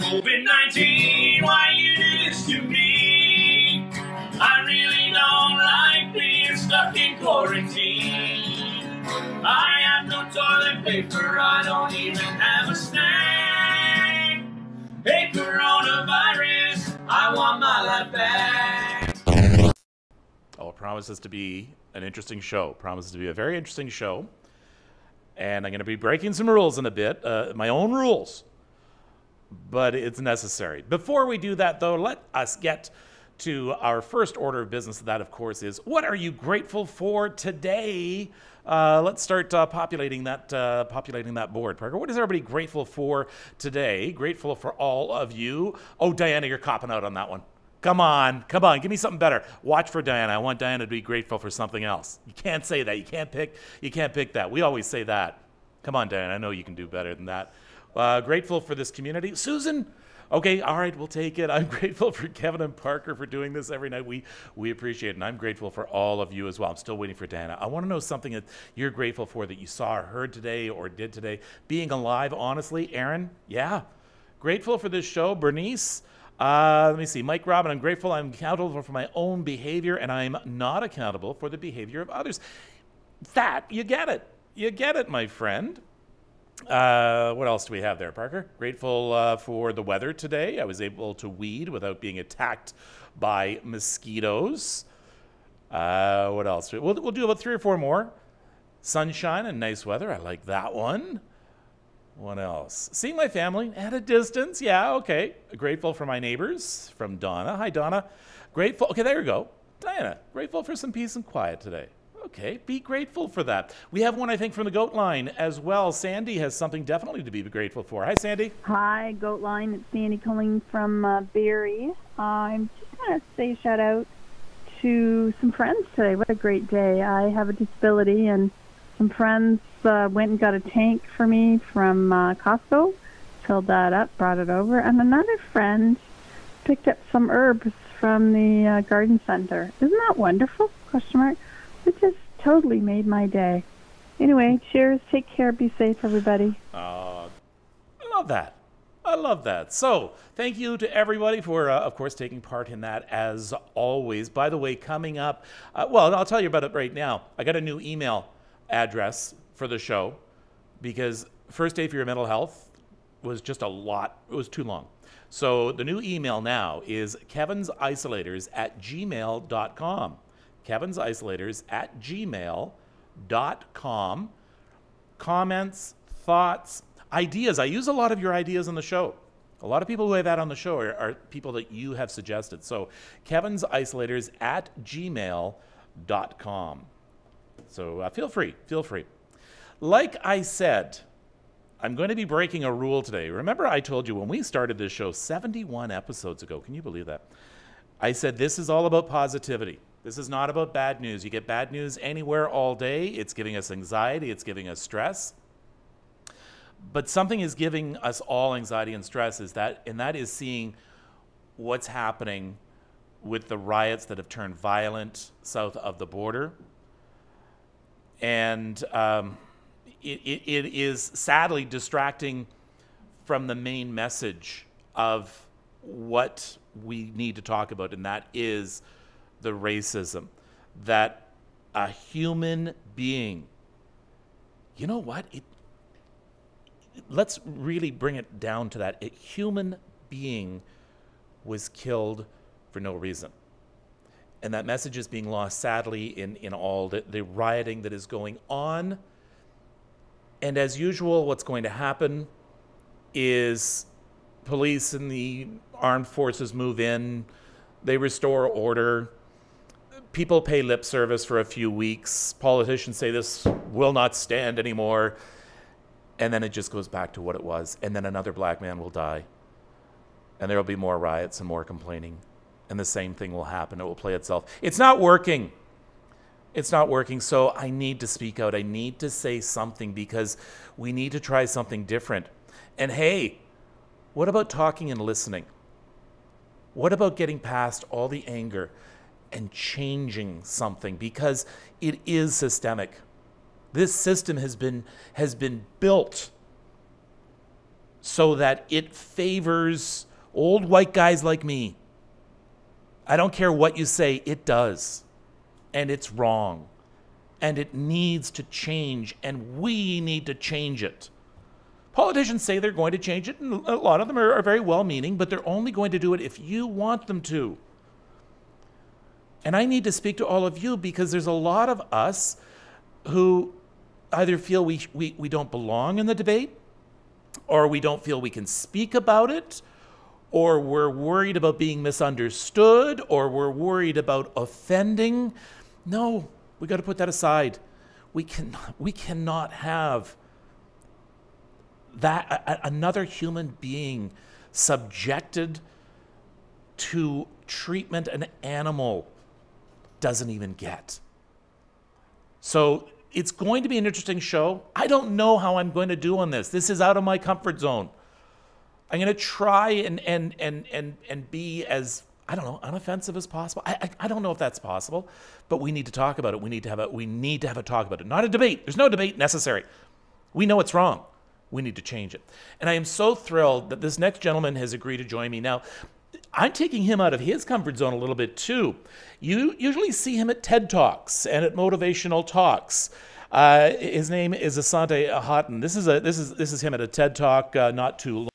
COVID 19, why you do this to me? I really don't like being stuck in quarantine. I have no toilet paper, I don't even have a snack. Hey, coronavirus, I want my life back. Oh, it promises to be an interesting show. Promises to be a very interesting show. And I'm going to be breaking some rules in a bit, uh, my own rules. But it's necessary. Before we do that, though, let us get to our first order of business. That, of course, is what are you grateful for today? Uh, let's start uh, populating that uh, populating that board, Parker. What is everybody grateful for today? Grateful for all of you. Oh, Diana, you're copping out on that one. Come on, come on, give me something better. Watch for Diana. I want Diana to be grateful for something else. You can't say that. You can't pick. You can't pick that. We always say that. Come on, Diana. I know you can do better than that. Uh, grateful for this community, Susan. Okay, all right, we'll take it. I'm grateful for Kevin and Parker for doing this every night. We we appreciate it, and I'm grateful for all of you as well. I'm still waiting for Diana. I want to know something that you're grateful for that you saw or heard today or did today. Being alive, honestly, Aaron. Yeah, grateful for this show, Bernice. Uh, let me see. Mike Robin, I'm grateful I'm accountable for my own behavior and I'm not accountable for the behavior of others. That, you get it. You get it, my friend. Uh, what else do we have there, Parker? Grateful uh, for the weather today. I was able to weed without being attacked by mosquitoes. Uh, what else? We'll, we'll do about three or four more. Sunshine and nice weather. I like that one. What else? Seeing my family at a distance. Yeah, okay. Grateful for my neighbors from Donna. Hi, Donna. Grateful. Okay, there you go. Diana, grateful for some peace and quiet today. Okay, be grateful for that. We have one, I think, from the goat line as well. Sandy has something definitely to be grateful for. Hi, Sandy. Hi, Goat Line. It's Sandy calling from uh. I'm just going to say shout out to some friends today. What a great day. I have a disability, and some friends uh, went and got a tank for me from uh, Costco, filled that up, brought it over, and another friend picked up some herbs from the uh, garden center. Isn't that wonderful? Question mark. It just totally made my day. Anyway, cheers. Take care. Be safe, everybody. Uh, I love that. I love that. So, thank you to everybody for, uh, of course, taking part in that as always. By the way, coming up, uh, well, I'll tell you about it right now. I got a new email address for the show because First Day for Your Mental Health was just a lot, it was too long. So, the new email now is kevinsisolators at gmail.com. Kevinsisolators at gmail.com. Comments, thoughts, ideas. I use a lot of your ideas on the show. A lot of people who I've had on the show are, are people that you have suggested. So, kevinsisolators at gmail.com. So, uh, feel free, feel free. Like I said, I'm going to be breaking a rule today. Remember, I told you when we started this show 71 episodes ago, can you believe that? I said this is all about positivity. This is not about bad news. You get bad news anywhere all day. It's giving us anxiety, it's giving us stress. But something is giving us all anxiety and stress is that and that is seeing what's happening with the riots that have turned violent south of the border. And um, it, it, it is sadly distracting from the main message of what we need to talk about, and that is the racism. That a human being, you know what? It, let's really bring it down to that. A human being was killed for no reason. And that message is being lost sadly in, in all the, the rioting that is going on. And as usual, what's going to happen is police and the armed forces move in, they restore order. People pay lip service for a few weeks. Politicians say this will not stand anymore. And then it just goes back to what it was. And then another black man will die. And there will be more riots and more complaining. And the same thing will happen. It will play itself. It's not working. It's not working. So I need to speak out. I need to say something because we need to try something different. And hey, what about talking and listening? What about getting past all the anger and changing something because it is systemic. This system has been has been built so that it favors old white guys like me. I don't care what you say, it does. And it's wrong. And it needs to change, and we need to change it. Politicians say they're going to change it, and a lot of them are, are very well meaning, but they're only going to do it if you want them to. And I need to speak to all of you because there's a lot of us who either feel we, we, we don't belong in the debate, or we don't feel we can speak about it, or we're worried about being misunderstood, or we're worried about offending. No, we got to put that aside. We can we cannot have that a, another human being subjected to treatment an animal doesn't even get. So it's going to be an interesting show. I don't know how I'm going to do on this. This is out of my comfort zone. I'm going to try and and and and and be as I don't know unoffensive as possible. I, I, I don't know if that's possible, but we need to talk about it. We need to have a we need to have a talk about it. Not a debate. There's no debate necessary. We know it's wrong. We need to change it. And I am so thrilled that this next gentleman has agreed to join me. Now, I'm taking him out of his comfort zone a little bit too. You usually see him at TED Talks and at motivational talks. Uh, his name is Asante Haughton. This is a this is this is him at a TED Talk uh, not too long.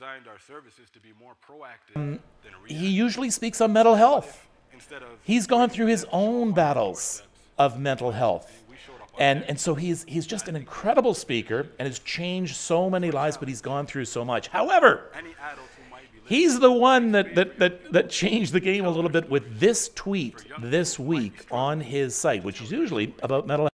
What if we designed our services to be more proactive Um, He usually speaks on mental health. Instead of He's gone through his own battles of mental health. And, and so he's, he's just an incredible speaker and has changed so many lives, but he's gone through so much. However, any adult who might be listening, He's the one that, that, that, that changed the game a little bit with this tweet this week on his site, which is usually about mental health.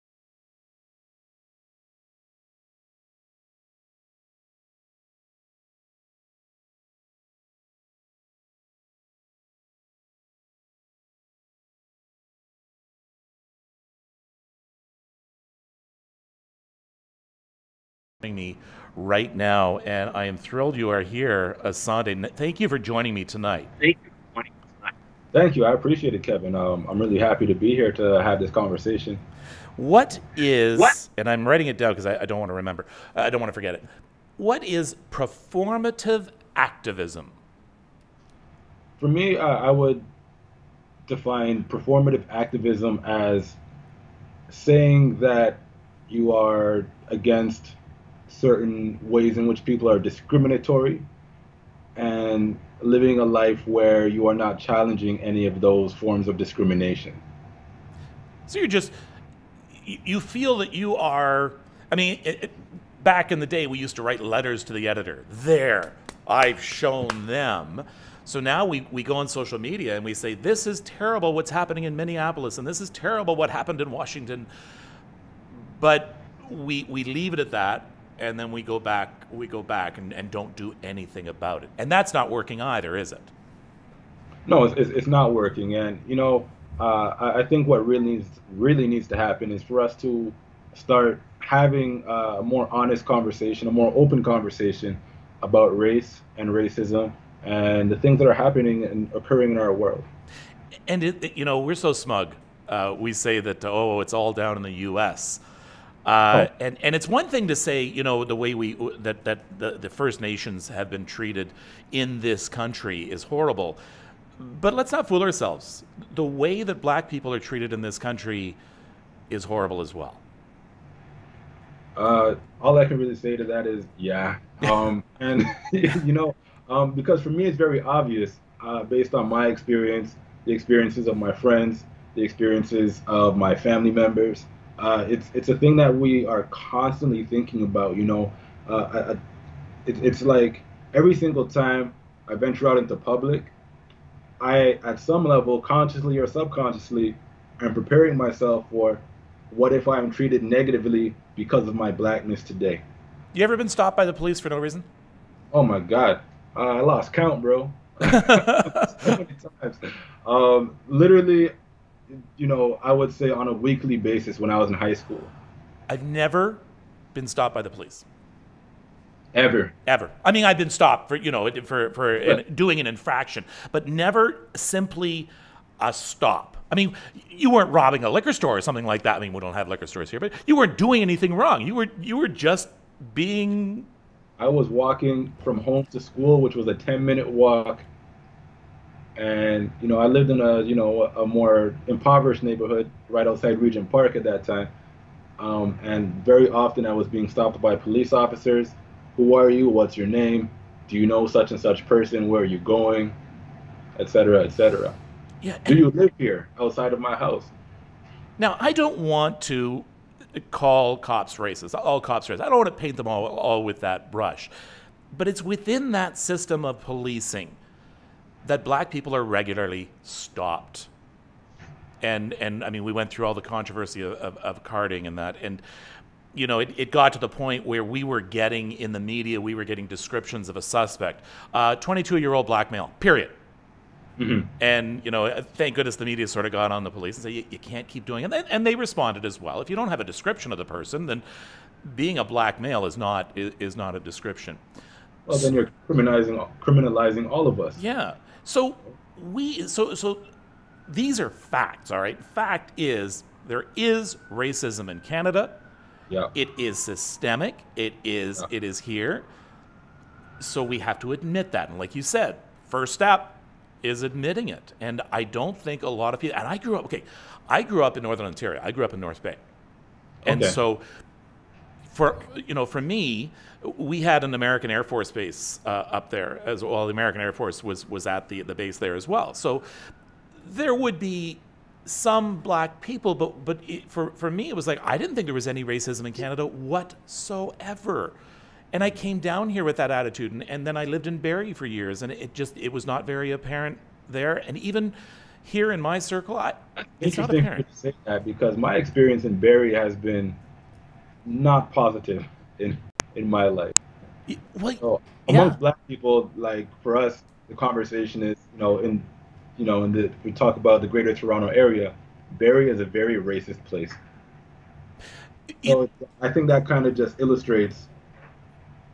Me right now, and I am thrilled you are here, Asante. Thank you for joining me tonight. Thank you. Thank you. I appreciate it, Kevin. Um, I'm really happy to be here to have this conversation. What is, and I'm writing it down because I, I don't want to remember, I don't want to forget it. What is performative activism? For me, uh, I would define performative activism as saying that you are against certain ways in which people are discriminatory and living a life where you are not challenging any of those forms of discrimination. So you're just, you you feel that you are, I mean, it, it, back in the day, we used to write letters to the editor. There, I've shown them. So now we, we go on social media and we say, this is terrible what's happening in Minneapolis, and this is terrible what happened in Washington. But we, we leave it at that, and then we go back, we go back and, and don't do anything about it. And that's not working either, is it? No, it's, it's, not working. And you know, uh, I, think what really needs really needs to happen is for us to start having uh, a more honest conversation, a more open conversation about race and racism and the things that are happening and occurring in our world. And it- you know, we're so smug. Uh, we say that oh, it's all down in the U.S. Uh, and and it's one thing to say, you know, the way we that that the, the First Nations have been treated in this country is horrible. But let's not fool ourselves. The way that black people are treated in this country is horrible as well. Uh, all I can really say to that is, yeah. Um, and you know, um, because for me it's very obvious, uh, based on my experience, the experiences of my friends, the experiences of my family members. Uh, it's it's a thing that we are constantly thinking about. You know, uh, I, I, it, it's like every single time I venture out into public, I at some level, consciously or subconsciously, am preparing myself for what if I'm treated negatively because of my blackness today? You ever been stopped by the police for no reason? Oh my God, uh, I lost count, bro. so many times. Um, literally, you know, I would say on a weekly basis when I was in high school. I've never been stopped by the police. Ever. ever. I mean, I've been stopped for you know for for an, doing an infraction, but never simply a stop. I mean, you weren't robbing a liquor store or something like that. I mean, we don't have liquor stores here, but you weren't doing anything wrong. You were you were just being I was walking from home to school, which was a 10 minute walk. And, you know, I lived in a, you know, a more impoverished neighborhood right outside Regent Park at that time. Um, and very often I was being stopped by police officers. Who are you? What's your name? Do you know such and such person? Where are you going? Etc. Etc. Yeah. Do you live here outside of my house? Now, I don't want to call cops racist. All cops racist. I don't want to paint them all, all with that brush. But it's within that system of policing that black people are regularly stopped. And, and I mean, we went through all the controversy of, of, of carding and that. And, you know, it, it got to the point where we were getting in the media, we were getting descriptions of a suspect. 22 uh, year old black male, period. Mm-hmm. And you know, thank goodness the media sort of got on the police and said you, you can't keep doing it, and, and, they responded as well. If you don't have a description of the person, then being a black male is not is, is not a description. Well, then you're criminalizing criminalizing all of us. Yeah. So we so so these are facts. All right. Fact is there is racism in Canada. Yeah. It is systemic. It is yeah. it is here. So we have to admit that. And like you said, first step is admitting it. And I don't think a lot of people, and I grew up, okay, I grew up in Northern Ontario. I grew up in North Bay. And okay. so for, you know, for me, we had an American Air Force base uh, up there as well. The American Air Force was, was at the, the base there as well. So there would be some black people, but, but it, for, for me, it was like, I didn't think there was any racism in Canada whatsoever and I came down here with that attitude, and, and then I lived in Barrie for years, and it just it was not very apparent there, and even here in my circle, I, it's not apparent. To say that because my experience in Barrie has been not positive in in my life. Well, so amongst yeah. black people, like for us, the conversation is you know in you know in the we talk about the Greater Toronto area. Barrie is a very racist place. So it, I think that kind of just illustrates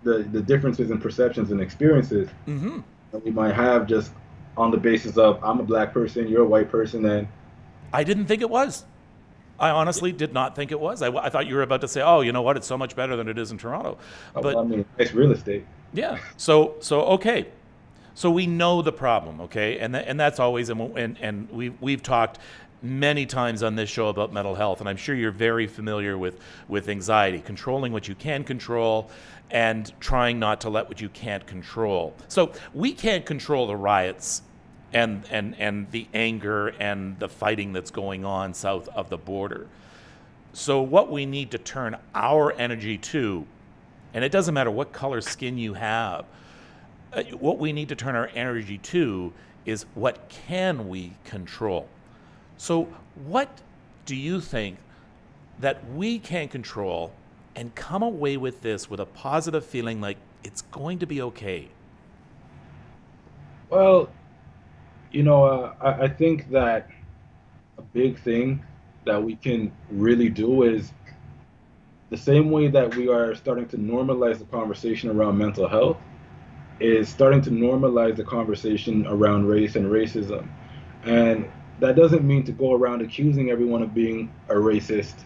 the, the differences in perceptions and experiences mm-hmm. that we might have just on the basis of I'm a black person, you're a white person, and I didn't think it was. I honestly did not think it was. I, I, thought you were about to say, "Oh, you know what? It's so much better than it is in Toronto." Oh, but I mean, it's real estate. Yeah. So so okay. So we know the problem, okay, and th- and that's always and and, and we we've talked many times on this show about mental health, and I'm sure you're very familiar with with anxiety, controlling what you can control, and trying not to let what you can't control. So we can't control the riots and, and, and the anger and the fighting that's going on south of the border. So, what we need to turn our energy to, and it doesn't matter what color skin you have, uh, what we need to turn our energy to is what can we control? So, what do you think that we can control and come away with this with a positive feeling like it's going to be okay? Well, you know, uh, I, I think that a big thing that we can really do is the same way that we are starting to normalize the conversation around mental health is starting to normalize the conversation around race and racism. And that doesn't mean to go around accusing everyone of being a racist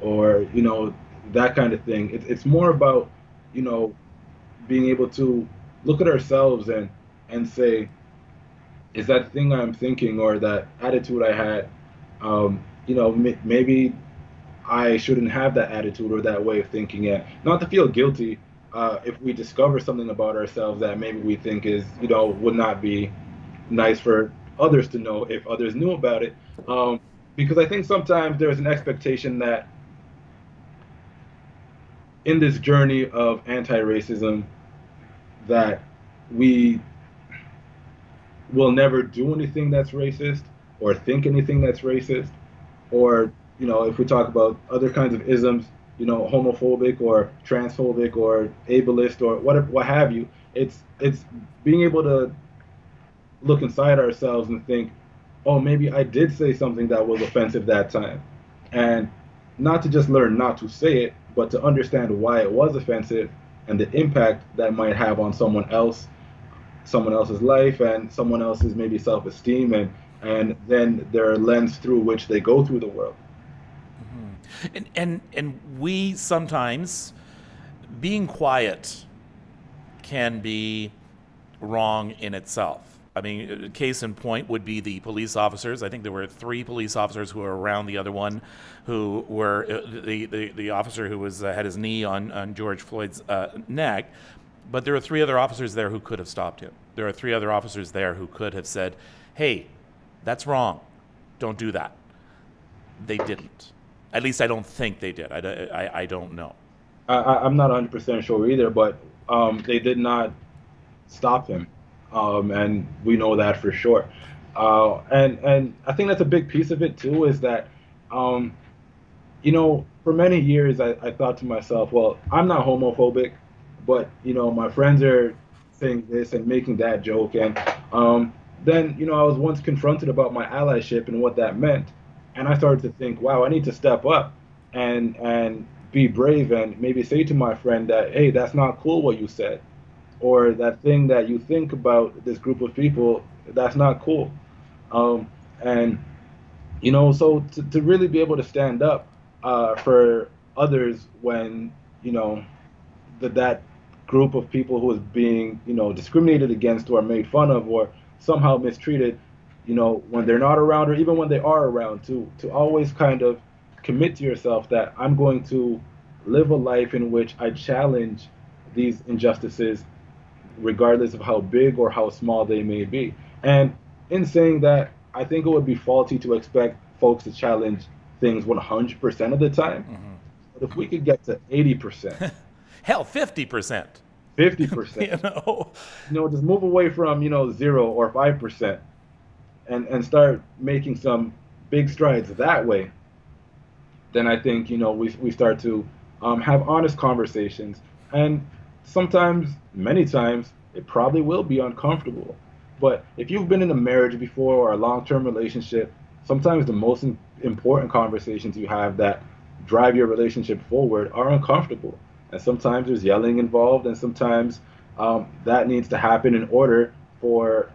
or, you know, that kind of thing. It, it's more about, you know, being able to look at ourselves and and say, is that thing I'm thinking or that attitude I had, um, you know, m- maybe I shouldn't have that attitude or that way of thinking yet. Not to feel guilty uh, if we discover something about ourselves that maybe we think is, you know, would not be nice for others to know if others knew about it. Um, because I think sometimes there's an expectation that in this journey of anti-racism that we will never do anything that's racist or think anything that's racist. Or you know if we talk about other kinds of isms you know homophobic or transphobic or ableist or what what have you it's it's being able to look inside ourselves and think oh maybe I did say something that was offensive that time. And not to just learn not to say it but to understand why it was offensive and the impact that might have on someone else, someone else's life, and someone else's maybe self-esteem, and and then their lens through which they go through the world. Mm-hmm. And and and we sometimes being quiet can be wrong in itself. I mean, case in point would be the police officers. I think there were three police officers who were around the other one, who were uh, the, the, the officer who was uh, had his knee on, on George Floyd's uh, neck. But there were three other officers there who could have stopped him. There are three other officers there who could have said, hey, that's wrong. Don't do that. They didn't. At least I don't think they did. I, I, I don't know. I, am not 100% sure either, but um, they did not stop him. Um, and we know that for sure. Uh, and and I think that's a big piece of it too is that, um, you know, for many years I, I thought to myself, well, I'm not homophobic, but you know, my friends are saying this and making that joke, and um, then you know, I was once confronted about my allyship and what that meant, and I started to think, wow, I need to step up and and be brave and maybe say to my friend that, hey, that's not cool what you said. Or that thing that you think about this group of people, that's not cool. Um, and, you know, so to, to really be able to stand up uh, for others when, you know, that that group of people who is being, you know, discriminated against or made fun of or somehow mistreated, you know, when they're not around or even when they are around, to to always kind of commit to yourself that I'm going to live a life in which I challenge these injustices regardless of how big or how small they may be. And in saying that, I think it would be faulty to expect folks to challenge things 100% of the time. Mm-hmm. But if we could get to 80%, hell, 50%. 50%. you know, you know, just move away from, you know, 0 or 5% and and start making some big strides that way. Then I think, you know, we we start to um, have honest conversations and sometimes, many times, it probably will be uncomfortable. But if you've been in a marriage before or a long term relationship, sometimes the most important conversations you have that drive your relationship forward are uncomfortable. And sometimes there's yelling involved, and sometimes um, that needs to happen in order for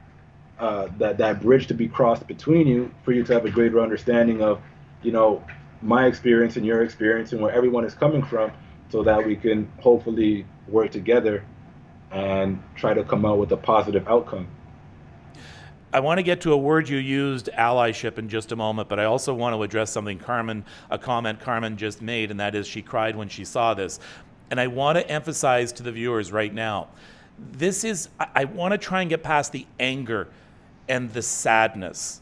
uh, that, that bridge to be crossed between you for you to have a greater understanding of, you know, my experience and your experience and where everyone is coming from so that we can hopefully work together and try to come out with a positive outcome. I want to get to a word you used, allyship, in just a moment, but I also want to address something Carmen, a comment Carmen just made, and that is she cried when she saw this. And I want to emphasize to the viewers right now this is, I, I want to try and get past the anger and the sadness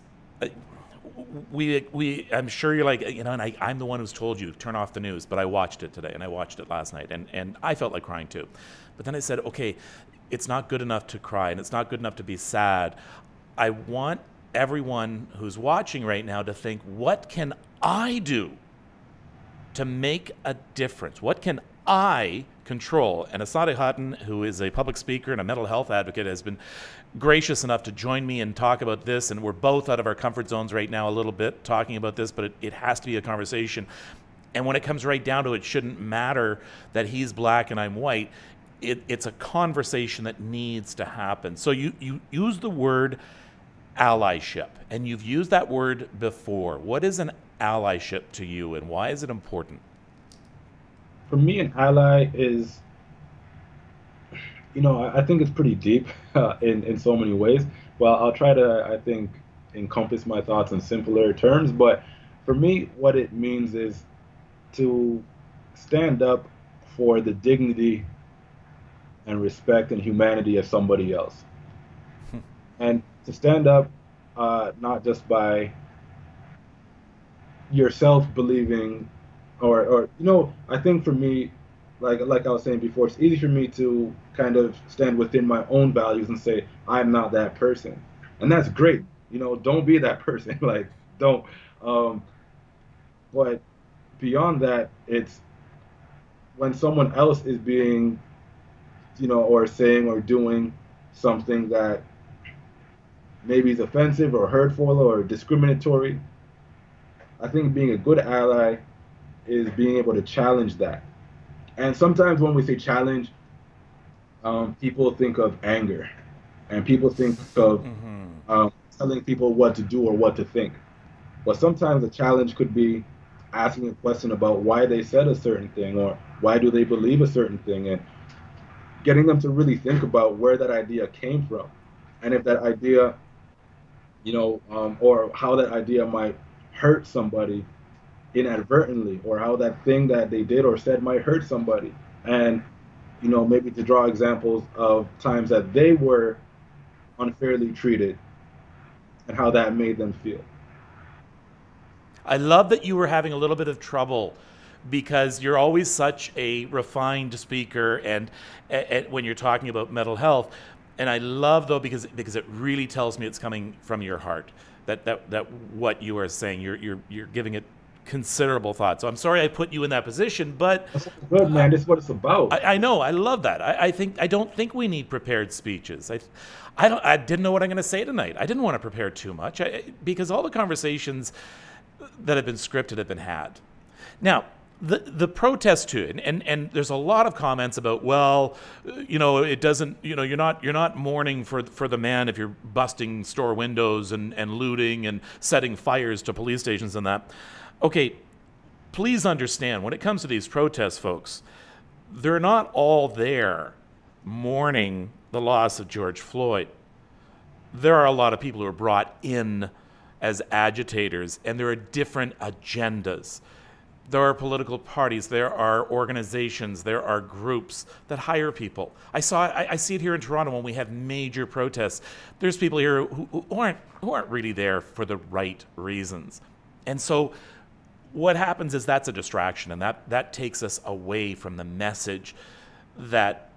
we we I'm sure you're like you know, and I, I'm the one who's told you turn off the news, but I watched it today and I watched it last night and and I felt like crying too, but then I said okay, it's not good enough to cry and it's not good enough to be sad. I want everyone who's watching right now to think what can I do to make a difference? What can I control? And Asante Haughton, who is a public speaker and a mental health advocate, has been gracious enough to join me and talk about this. And we're both out of our comfort zones right now a little bit talking about this, but it, it has to be a conversation. And when it comes right down to it, it shouldn't matter that he's black and I'm white. It, it's a conversation that needs to happen. So you, you use the word allyship, and you've used that word before. What is an allyship to you, and why is it important? For me, an ally is you know, I, think it's pretty deep uh, in in so many ways. Well, I'll try to, I think, encompass my thoughts in simpler terms. But for me, what it means is to stand up for the dignity and respect and humanity of somebody else, hmm. and to stand up uh, not just by yourself believing, or or you know, I think for me, like like I was saying before, it's easy for me to kind of stand within my own values and say I'm not that person, and that's great. You know, don't be that person. like don't. Um, but beyond that, it's when someone else is being, you know, or saying or doing something that maybe is offensive or hurtful or discriminatory. I think being a good ally is being able to challenge that and sometimes when we say challenge, um, people think of anger, and people think of mm-hmm. um, telling people what to do or what to think. But sometimes a challenge could be asking a question about why they said a certain thing or why do they believe a certain thing, and getting them to really think about where that idea came from, and if that idea, you know, um, or how that idea might hurt somebody inadvertently, or how that thing that they did or said might hurt somebody, and you know, maybe to draw examples of times that they were unfairly treated and how that made them feel. I love that you were having a little bit of trouble because you're always such a refined speaker and, and, when you're talking about mental health and I love though because because it really tells me it's coming from your heart that that that what you are saying you're you're you're giving it considerable thought. So I'm sorry I put you in that position, but That's good man. This is what it's about. I, I know. I love that. I, I, think I don't think we need prepared speeches. I, I don't. I didn't know what I'm going to say tonight. I didn't want to prepare too much I, because all the conversations that have been scripted have been had. Now, the the protest to it, and, and and there's a lot of comments about well, you know, it doesn't, you know, you're not you're not mourning for for the man if you're busting store windows and and looting and setting fires to police stations and that. Okay, please understand when it comes to these protests, folks, they're not all there mourning the loss of George Floyd. There are a lot of people who are brought in as agitators, and there are different agendas. There are political parties, there are organizations, there are groups that hire people. I saw, I, I see it here in Toronto when we have major protests. There's people here who, who aren't who aren't really there for the right reasons, and so what happens is that's a distraction, and that that takes us away from the message that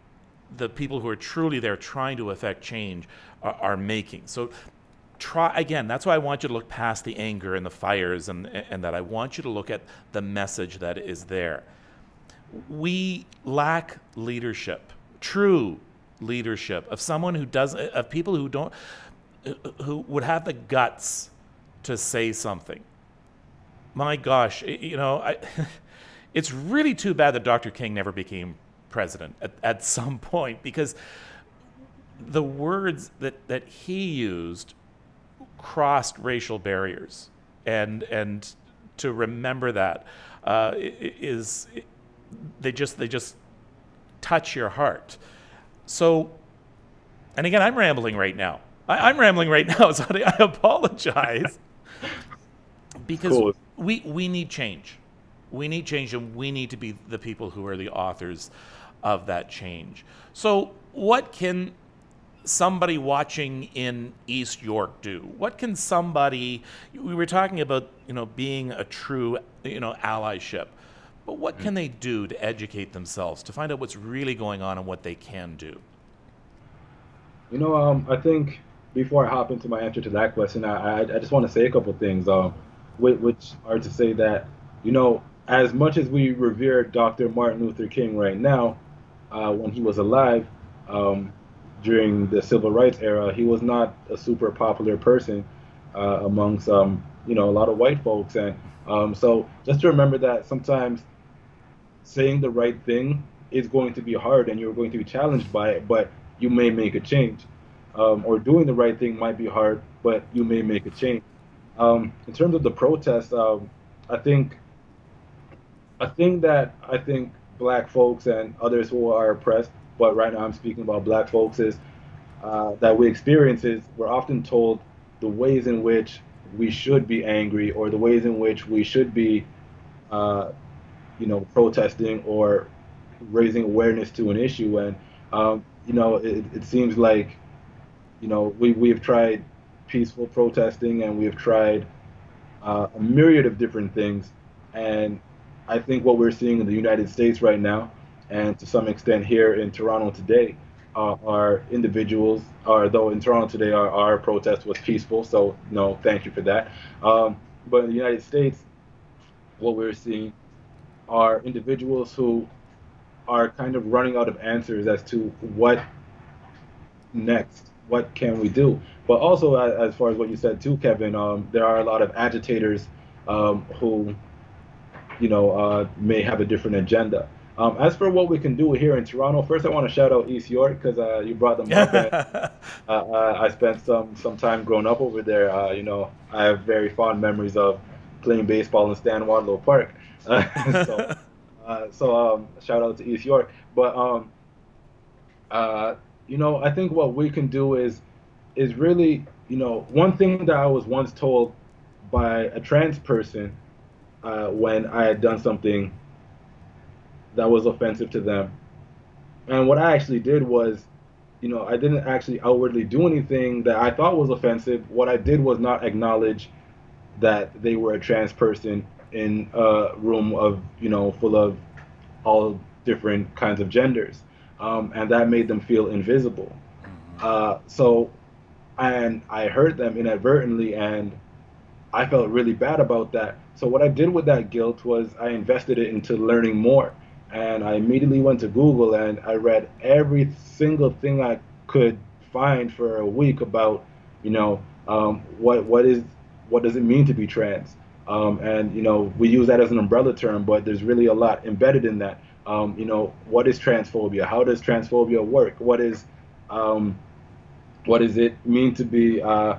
the people who are truly there trying to affect change are, are making. So try again that's why i want you to look past the anger and the fires and, and that. I want you to look at the message that is there. We lack leadership true leadership of someone who does of people who don't who would have the guts to say something my gosh you know I, it's really too bad that dr king never became president at, at some point because the words that, that he used crossed racial barriers, and and to remember that uh, is they just they just touch your heart. So, and again, I'm rambling right now. I, am rambling right now, so I apologize because cool. We we need change. We need change, and we need to be the people who are the authors of that change. So, what can somebody watching in East York do? What can somebody we were talking about, you know, being a true, you know, allyship. But what can they do to educate themselves to find out what's really going on and what they can do? You know, um, I think before I hop into my answer to that question, I, I, I just want to say a couple things, um, which are to say that, you know, as much as we revere Dr. Martin Luther King right now, uh, when he was alive, um, during the civil rights era, he was not a super popular person uh, amongst um, you know a lot of white folks, and um, so just to remember that sometimes saying the right thing is going to be hard, and you're going to be challenged by it, but you may make a change. Um, or doing the right thing might be hard, but you may make a change. Um, in terms of the protest, um, I think a thing that I think black folks and others who are oppressed but right now I'm speaking about black folks, is uh, that we experience is we're often told the ways in which we should be angry or the ways in which we should be, uh, you know, protesting or raising awareness to an issue. And, um, you know, it, it seems like, you know, we, we have tried peaceful protesting and we have tried uh, a myriad of different things. And I think what we're seeing in the United States right now and to some extent here in Toronto today, uh, our individuals, or though in Toronto today our, our protest was peaceful, so no, thank you for that. Um, but in the United States, what we're seeing are individuals who are kind of running out of answers as to what next, what can we do. But also, as far as what you said too, Kevin, um, there are a lot of agitators um, who, you know, uh, may have a different agenda. Um, as for what we can do here in Toronto, first I want to shout out East York because uh, you brought them up. and, uh, uh, I spent some some time growing up over there. Uh, you know, I have very fond memories of playing baseball in Stan Wadlow Park. so, uh, so um, shout out to East York. But um, uh, you know, I think what we can do is is really, you know, one thing that I was once told by a trans person uh, when I had done something that was offensive to them. And what I actually did was, you know, I didn't actually outwardly do anything that I thought was offensive. What I did was not acknowledge that they were a trans person in a room of, you know, full of all different kinds of genders. Um, and that made them feel invisible. Uh, so, and I hurt them inadvertently, and I felt really bad about that. So what I did with that guilt was I invested it into learning more. And I immediately went to Google and I read every single thing I could find for a week about, you know, um, what what is what does it mean to be trans? Um, and you know, we use that as an umbrella term, but there's really a lot embedded in that. Um, you know, what is transphobia? How does transphobia work? What is um, what does it mean to be uh,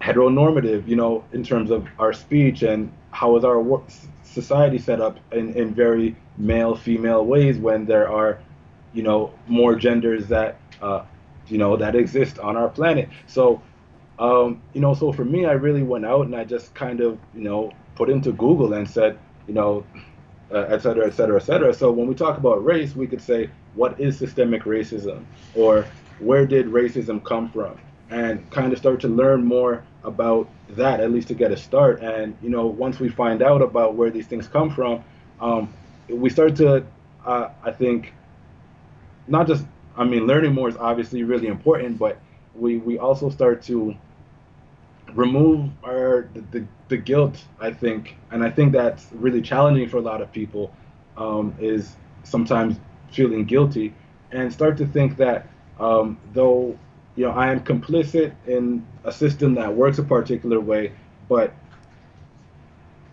heteronormative? You know, in terms of our speech and how is our society set up in, in very male female ways when there are, you know, more genders that uh, you know that exist on our planet. So um, you know, so for me, I really went out and I just kind of, you know, put into Google and said, you know, uh, et cetera, et cetera, et cetera. So when we talk about race, we could say, what is systemic racism? Or where did racism come from? And kind of start to learn more about that, at least to get a start. And, you know, once we find out about where these things come from, um, we start to, uh, I think, not just, I mean, learning more is obviously really important, but we, we also start to remove our the, the, the, guilt i think and i think that's really challenging for a lot of people um, is sometimes feeling guilty and start to think that um, though you know i am complicit in a system that works a particular way but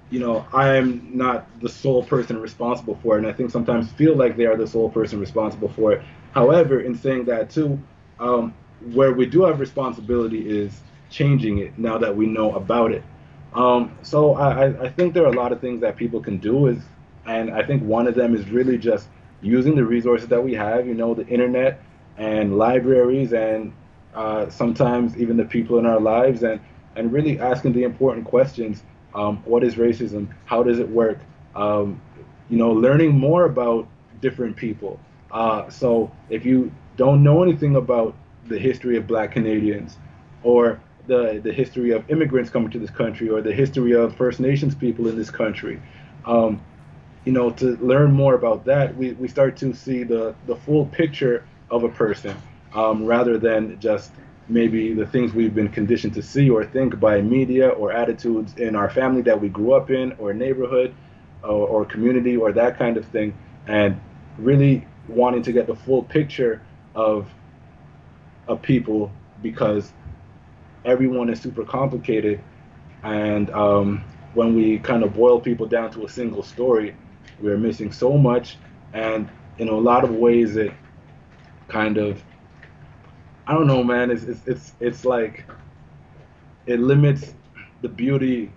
you know i am not the sole person responsible for it and i think sometimes feel like they are the sole person responsible for it however in saying that too um, where we do have responsibility is changing it now that we know about it. Um, so I, I think there are a lot of things that people can do is, and I think one of them is really just using the resources that we have, you know, the internet and libraries and uh, sometimes even the people in our lives and, and really asking the important questions. Um, what is racism? How does it work? Um, you know, learning more about different people. Uh, so if you don't know anything about the history of black Canadians or the, the history of immigrants coming to this country or the history of First Nations people in this country. Um, you know, to learn more about that, we, we start to see the, the full picture of a person um, rather than just maybe the things we've been conditioned to see or think by media or attitudes in our family that we grew up in or neighborhood or, or community or that kind of thing. And really wanting to get the full picture of a people because everyone is super complicated, and um, when we kind of boil people down to a single story, we're missing so much, and in a lot of ways, it kind of I don't know, man. It's it's it's, it's like it limits the beauty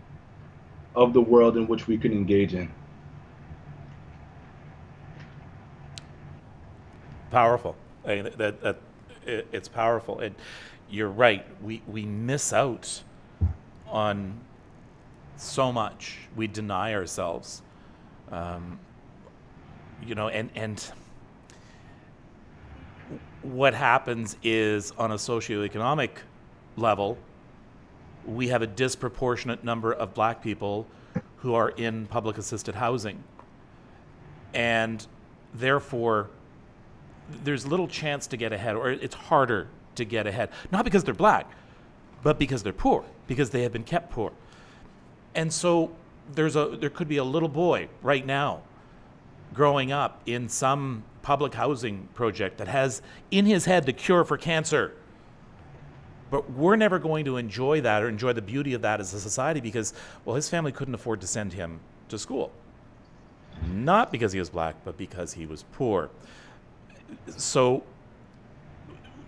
of the world in which we can engage in. Powerful. That, that it, it's powerful. And you're right. We, we miss out on so much. We deny ourselves. Um, you know, and, and what happens is on a socioeconomic level, we have a disproportionate number of black people who are in public assisted housing. And therefore, there's little chance to get ahead, or it's harder to get ahead. Not because they're black, but because they're poor, because they have been kept poor. And so there's a there could be a little boy right now growing up in some public housing project that has in his head the cure for cancer. But we're never going to enjoy that or enjoy the beauty of that as a society because, well, his family couldn't afford to send him to school. Not because he was black, but because he was poor so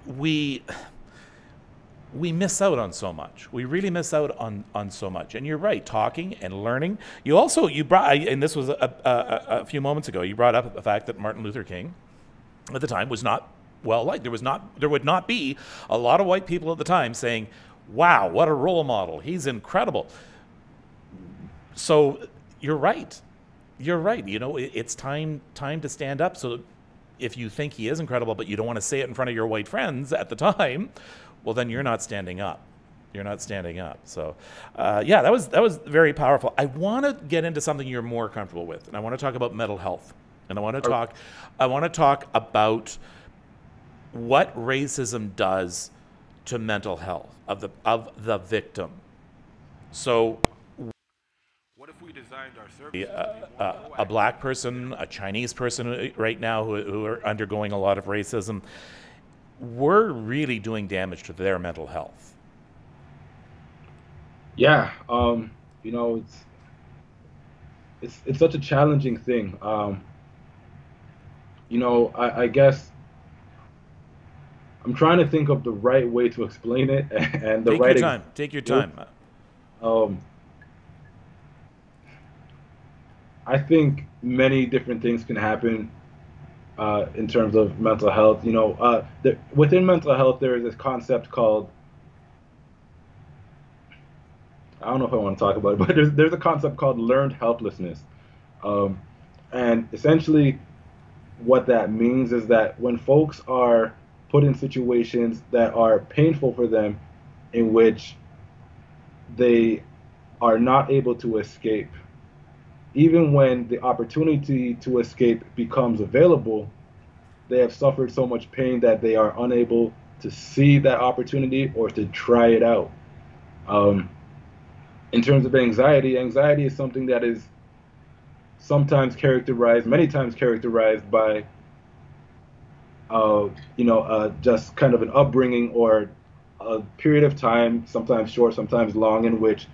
we we miss out on so much. We really miss out on, on so much. And you're right, talking and learning. You also you brought, and this was a, a, a few moments ago. You brought up the fact that Martin Luther King, at the time, was not well liked. There was not there would not be a lot of white people at the time saying, "Wow, what a role model! He's incredible." So you're right. You're right. You know, it, it's time time to stand up. So if you think he is incredible, but you don't want to say it in front of your white friends at the time, well, then you're not standing up. You're not standing up. So, uh, yeah, that was that was very powerful. I want to get into something you're more comfortable with, and I want to talk about mental health, and I want to talk, I want to talk about what racism does to mental health of the of the victim. So What if we designed our services to be more uh, a black person, a Chinese person uh, right now who, who are undergoing a lot of racism, we're really doing damage to their mental health. Yeah, um, you know, it's it's it's such a challenging thing. Um, you know, I, I guess I'm trying to think of the right way to explain it and the Take right your ex- time. Take your time. Um, I think many different things can happen uh, in terms of mental health. You know, uh, the, within mental health, there is this concept called I don't know if I want to talk about it, but there's there's a concept called learned helplessness, um, and essentially, what that means is that when folks are put in situations that are painful for them, in which they are not able to escape. Even when the opportunity to escape becomes available, they have suffered so much pain that they are unable to see that opportunity or to try it out. Um, in terms of anxiety, anxiety is something that is sometimes characterized, many times characterized by, uh, you know, uh, just kind of an upbringing or a period of time, sometimes short, sometimes long, in which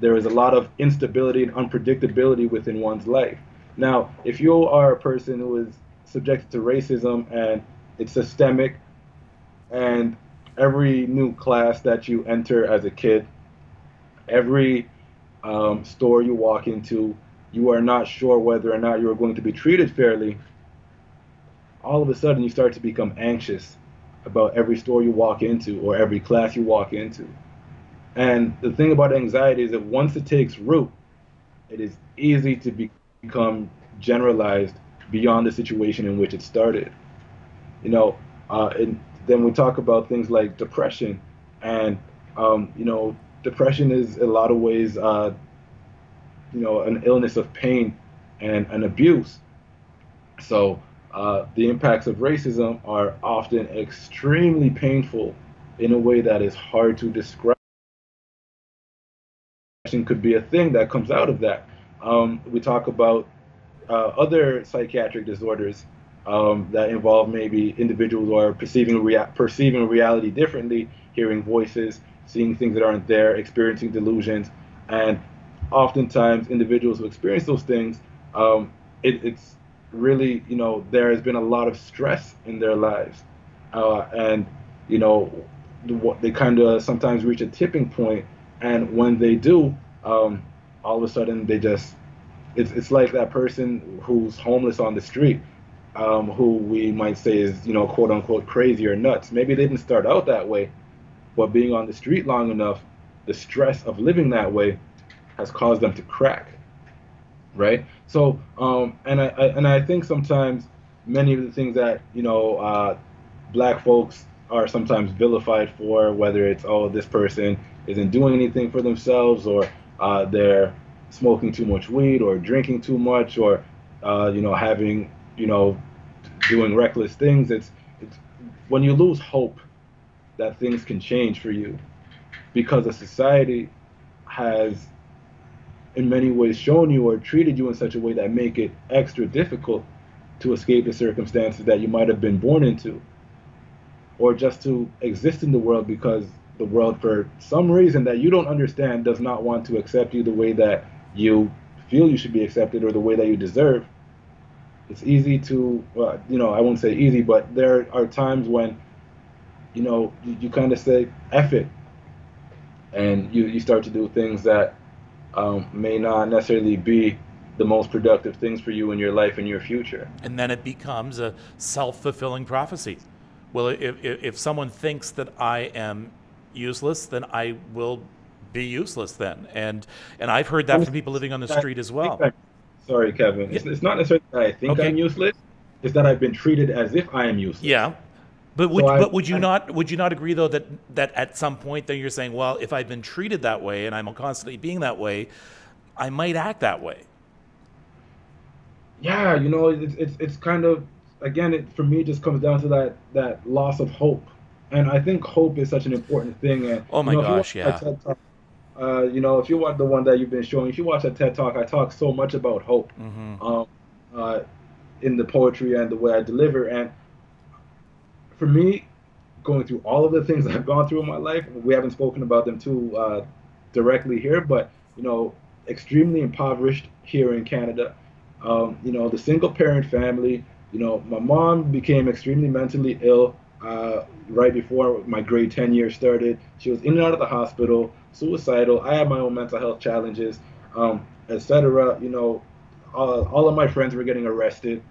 there is a lot of instability and unpredictability within one's life. Now, if you are a person who is subjected to racism and it's systemic, and every new class that you enter as a kid, every um, store you walk into, you are not sure whether or not you are going to be treated fairly, all of a sudden you start to become anxious about every store you walk into or every class you walk into. And the thing about anxiety is that once it takes root, it is easy to be- become generalized beyond the situation in which it started. You know, uh, and then we talk about things like depression, and um, you know, depression is a lot of ways, uh, you know, an illness of pain and an abuse. So uh, the impacts of racism are often extremely painful in a way that is hard to describe. Could be a thing that comes out of that. Um, we talk about uh, other psychiatric disorders um, that involve maybe individuals who are perceiving rea- perceiving reality differently, hearing voices, seeing things that aren't there, experiencing delusions, and oftentimes individuals who experience those things, um, it, it's really you know there has been a lot of stress in their lives, uh, and you know what they kind of sometimes reach a tipping point, and when they do, um, all of a sudden they just it's it's like that person who's homeless on the street, um, who we might say is you know quote unquote crazy or nuts. Maybe they didn't start out that way, but being on the street long enough, the stress of living that way has caused them to crack, right? So um, and I, I and I think sometimes many of the things that you know uh, black folks are sometimes vilified for, whether it's oh this person isn't doing anything for themselves or uh, they're smoking too much weed or drinking too much or uh, you know having you know doing reckless things it's, it's when you lose hope that things can change for you because a society has in many ways shown you or treated you in such a way that make it extra difficult to escape the circumstances that you might have been born into or just to exist in the world because the world for some reason that you don't understand does not want to accept you the way that you feel you should be accepted or the way that you deserve. It's easy to well, you know i won't say easy but there are times when you know you, you kind of say F it. And you, you start to do things that um, may not necessarily be the most productive things for you in your life and your future. And then it becomes a self fulfilling prophecy. Well, if, if someone thinks that I am useless, then I will be useless then. And and I've heard that from people living on the street as well. Sorry, Kevin. It's, it's not necessarily that I think Okay. I'm useless. It's that I've been treated as if I am useless. Yeah. But would, So I- but would you I- not would you not agree though that that at some point then you're saying well if I've been treated that way and I'm constantly being that way I might act that way yeah, you know, it's it's, it's kind of again, it for me it just comes down to that that loss of hope, and I think hope is such an important thing. And Oh my you know, gosh, yeah. Talk, uh, you know, if you watch the one that you've been showing, if you watch that TED Talk, I talk so much about hope, Mhm. um, uh, in the poetry and the way I deliver, and for me, going through all of the things I've gone through in my life, we haven't spoken about them too uh, directly here, but you know, extremely impoverished here in Canada. Um, you know, the single parent family. You know, my mom became extremely mentally ill uh, right before my grade 10 year started. She was in and out of the hospital, suicidal. I had my own mental health challenges, um, etc. You know, all, all of my friends were getting arrested.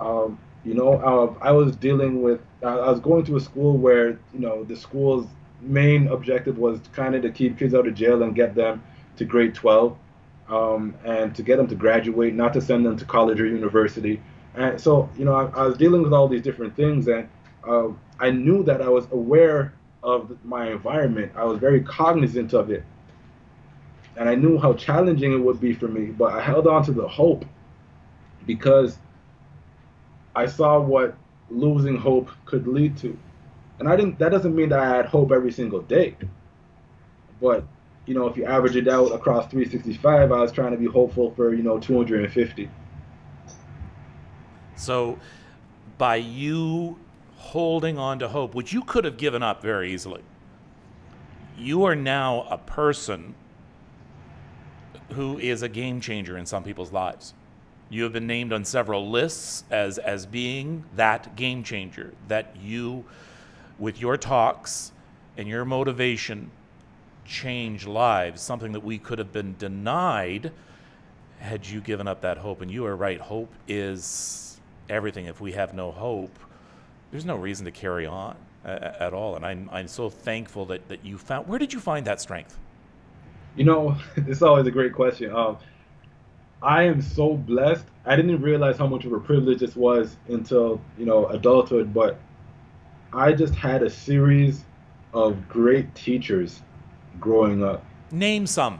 Um, you know, uh, I was dealing with, I I was going to a school where, you know, the school's main objective was kind of to keep kids out of jail and get them to grade 12 um, and to get them to graduate, not to send them to college or university. And so, you know, I, I was dealing with all these different things, and uh, I knew that I was aware of my environment. I was very cognizant of it, and I knew how challenging it would be for me. But I held on to the hope because I saw what losing hope could lead to, and I didn't. That doesn't mean that I had hope every single day, but you know, if you average it out across 365, I was trying to be hopeful for you know 250. So by you holding on to hope which you could have given up very easily you are now a person who is a game changer in some people's lives. You have been named on several lists as as being that game changer that you with your talks and your motivation change lives, something that we could have been denied had you given up that hope. And you are right, hope is everything. If we have no hope, there's no reason to carry on a- at all. And I'm, I'm so thankful that, that you found. Where did you find that strength? You know, it's always a great question. Um, I am so blessed. I didn't realize how much of a privilege this was until you know adulthood, but I just had a series of great teachers growing up. Name some,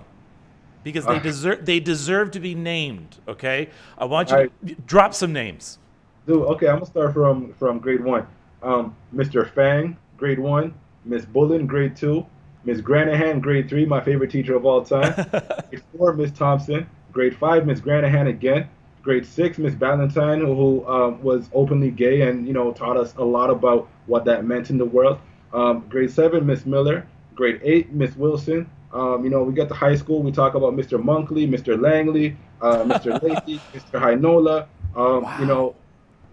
because they Uh. deserve they deserve to be named. Okay, I want you I- to drop some names. Dude, okay, I'm gonna start from from grade one. Um, Mr. Fang, grade one. Miss Bullen, grade two. Miss Granahan, grade three, my favorite teacher of all time. grade four, Miss Thompson. Grade five, Miss Granahan again. Grade six, Miss Valentine, who, who um, was openly gay and you know taught us a lot about what that meant in the world. Um, grade seven, Miss Miller. Grade eight, Miss Wilson. Um, you know, we get to high school, we talk about Mr. Monkley, Mr. Langley, uh, Mr. Lacey, Mr. Heinola. Um, You know,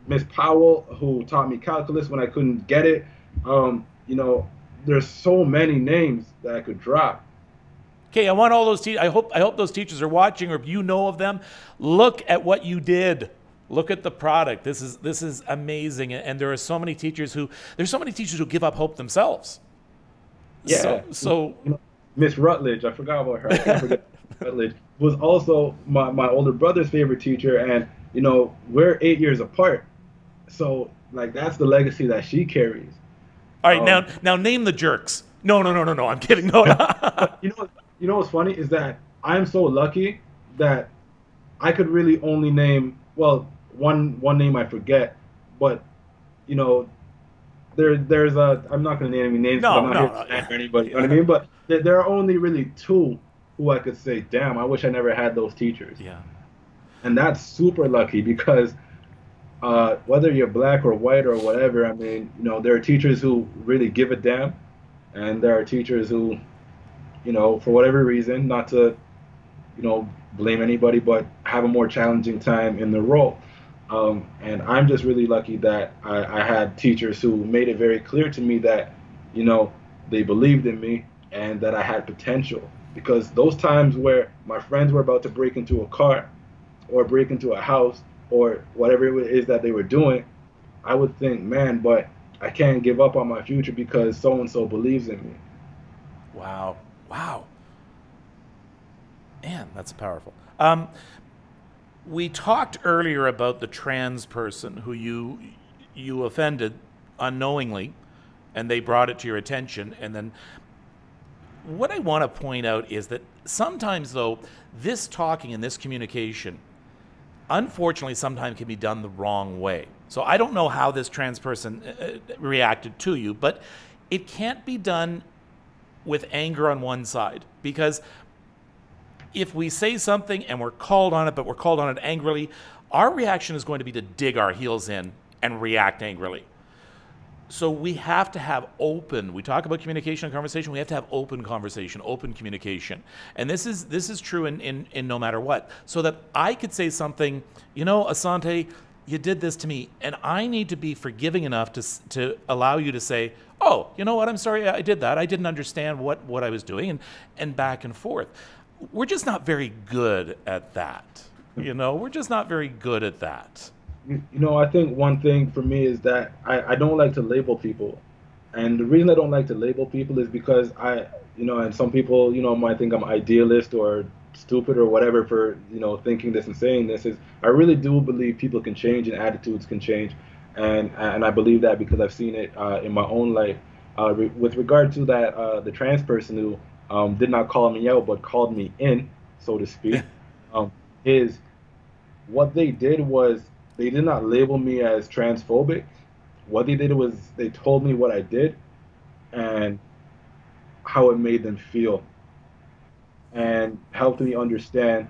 Miss Powell, who taught me calculus when I couldn't get it. Um, you know, there's so many names that I could drop. Okay, I want all those te- I hope I hope those teachers are watching, or if you know of them, look at what you did. Look at the product. This is this is amazing, and there are so many teachers who there's so many teachers who give up hope themselves. Yeah. So, so You know, Miss Rutledge, I forgot about her. I Rutledge was also my, my older brother's favorite teacher, and you know we're eight years apart, so like that's the legacy that she carries. all right, um, now now name the jerks. No, no, no, no, no. I'm kidding. No, you know, you know what's funny is that I'm so lucky that I could really only name well one one name I forget, but you know, there there's a I'm not gonna name any names. No, I'm not no, here no, anybody. You know what I mean? But there, there are only really two who I could say, damn, I wish I never had those teachers, yeah. and that's super lucky because. Uh, whether you're black or white or whatever, I mean, you know, there are teachers who really give a damn, and there are teachers who you know, for whatever reason, not to, you know, blame anybody, but have a more challenging time in the role. Um, and I'm just really lucky that I, I had teachers who made it very clear to me that, you know, they believed in me and that I had potential. Because those times where my friends were about to break into a car or break into a house or whatever it is that they were doing, I would think, man, but I can't give up on my future because so and so believes in me. Wow. Wow. Man, that's powerful. Um, we talked earlier about the trans person who you you offended unknowingly, and they brought it to your attention. And then, what I want to point out is that sometimes, though, this talking and this communication, unfortunately, sometimes can be done the wrong way. So I don't know how this trans person uh, reacted to you, but it can't be done with anger on one side because if we say something and we're called on it, but we're called on it angrily, our reaction is going to be to dig our heels in and react angrily. So we have to have open. We talk about communication and conversation. We have to have open conversation, open communication, and this is this is true in in, in no matter what. So that I could say something, you know, Asante, you did this to me, and I need to be forgiving enough to to allow you to say, oh, you know what, I'm sorry, I did that. I didn't understand what what I was doing, and and back and forth we're just not very good at that. You know, we're just not very good at that. You, know, I think one thing for me is that I, I don't like to label people. And the reason I don't like to label people is because I, you know, and some people, you know, might think I'm idealist or stupid or whatever for, you know, thinking this and saying this is I really do believe people can change and attitudes can change. And, and I believe that because I've seen it uh, in my own life. Uh, re- with regard to that, uh, the trans person who um, did not call me out, but called me in, so to speak, um, is what they did was they did not label me as transphobic. What they did was they told me what I did and how it made them feel and helped me understand,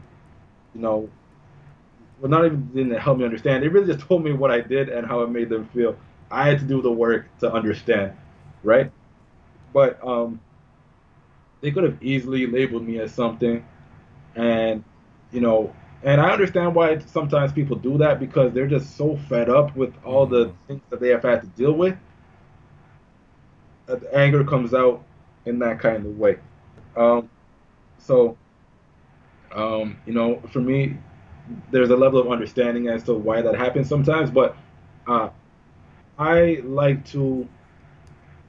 you know, well, not even didn't help me understand. They really just told me what I did and how it made them feel. I had to do the work to understand, right? But um, they could have easily labeled me as something, and you know, and I understand why sometimes people do that because they're just so fed up with all the mm-hmm. things that they have had to deal with. That anger comes out in that kind of way. Um, so, um, you know, for me, there's a level of understanding as to why that happens sometimes, but uh, I like to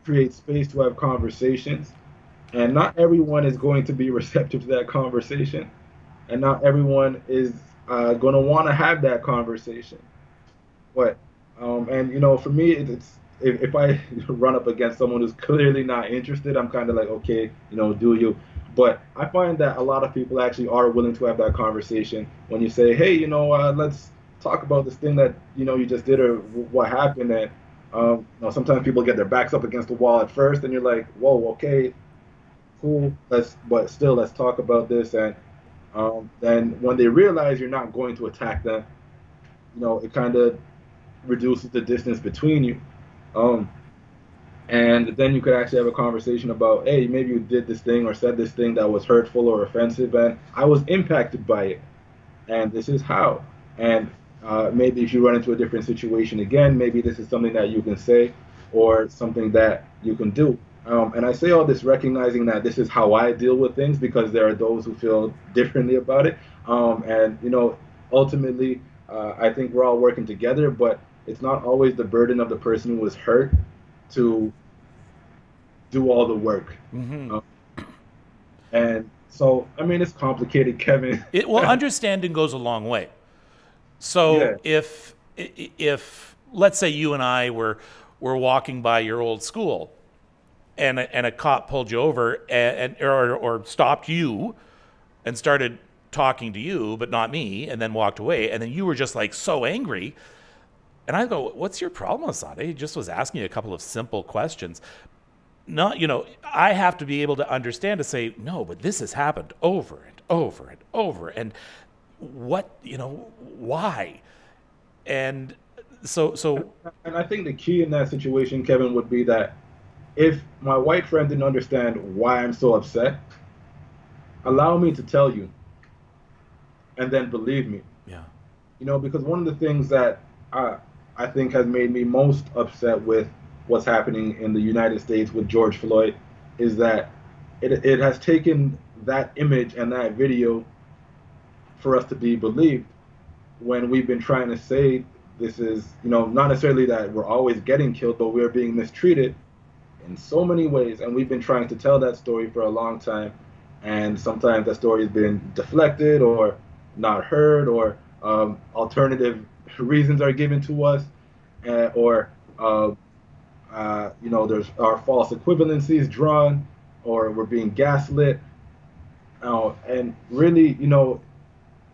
create space to have conversations and not everyone is going to be receptive to that conversation. And not everyone is uh, going to want to have that conversation. But, um, and you know, for me, it's, if, if I run up against someone who's clearly not interested, I'm kind of like, okay, you know, do you? But I find that a lot of people actually are willing to have that conversation when you say, hey, you know, uh, let's talk about this thing that you know you just did or what happened. And um, you know, sometimes people get their backs up against the wall at first, and you're like, whoa, okay, cool. Let's, but still, let's talk about this. And um, then when they realize you're not going to attack them, you know, it kind of reduces the distance between you. Um, and then you could actually have a conversation about, hey, maybe you did this thing or said this thing that was hurtful or offensive, and I was impacted by it, and this is how. And uh, maybe if you run into a different situation again, maybe this is something that you can say or something that you can do. Um, and I say all this recognizing that this is how I deal with things because there are those who feel differently about it. Um, and, you know, ultimately, uh, I think we're all working together, but it's not always the burden of the person who was hurt to do all the work. Mm-hmm. Um, and so, I mean, it's complicated, Kevin. it, well, understanding goes a long way. So yeah. if if let's say you and I were were walking by your old school and a, and a cop pulled you over and, and or, or stopped you and started talking to you, but not me, and then walked away, and then you were just like so angry. And I go, "What's your problem, Asante?" He just was asking you a couple of simple questions. Not, you know, I have to be able to understand to say, "No, but this has happened over and over and over." And what, you know, why? And so, so. And I think the key in that situation, Kevin, would be that if my white friend didn't understand why I'm so upset, allow me to tell you and then believe me. Yeah. You know, because one of the things that I, I think has made me most upset with what's happening in the United States with George Floyd is that it, it has taken that image and that video for us to be believed when we've been trying to say this is, you know, not necessarily that we're always getting killed, but we're being mistreated in so many ways. And we've been trying to tell that story for a long time. And sometimes that story has been deflected or not heard, or um, alternative reasons are given to us, uh, or, uh, uh, you know, there's our false equivalencies drawn, or we're being gaslit. And really, you know,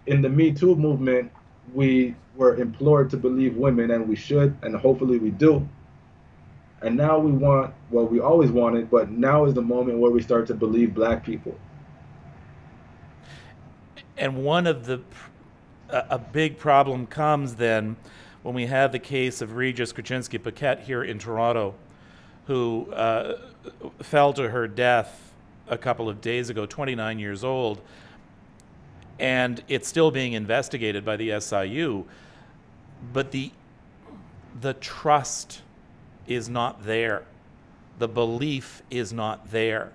in the Me Too movement, we were implored to believe women, and we should, and hopefully we do. And now we want what we always wanted, but now is the moment where we start to believe black people. And one of the a, big problem comes then when we have the case of Regis Korchinski Paquet here in Toronto, who uh, fell to her death a couple of days ago, 29 years old, and it's still being investigated by the SIU. But the the trust is not there. The belief is not there.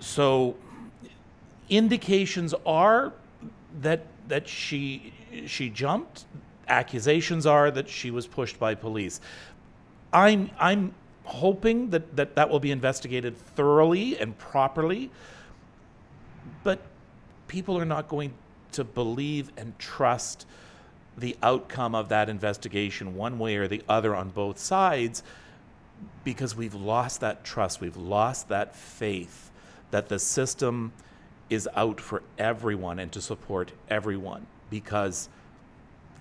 So indications are that that she she jumped. Accusations are that she was pushed by police. I'm I'm hoping that that, that will be investigated thoroughly and properly. But people are not going to believe and trust the outcome of that investigation one way or the other on both sides because we've lost that trust, we've lost that faith that the system is out for everyone and to support everyone because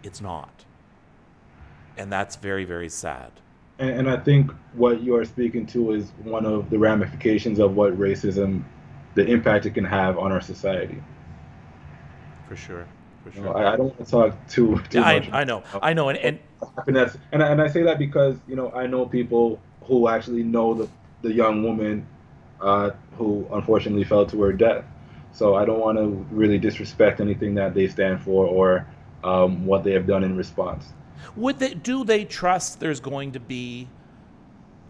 it's not. And that's very, very sad. And, and I think what you are speaking to is one of the ramifications of what racism, the impact it can have on our society. For sure. For You know, I, I don't want to talk too, too Yeah, I, much. I know. I know. And, and and that's and I, and I say that because you know I know people who actually know the the young woman uh, who unfortunately fell to her death. So I don't want to really disrespect anything that they stand for or um, what they have done in response. would they do they trust there's going to be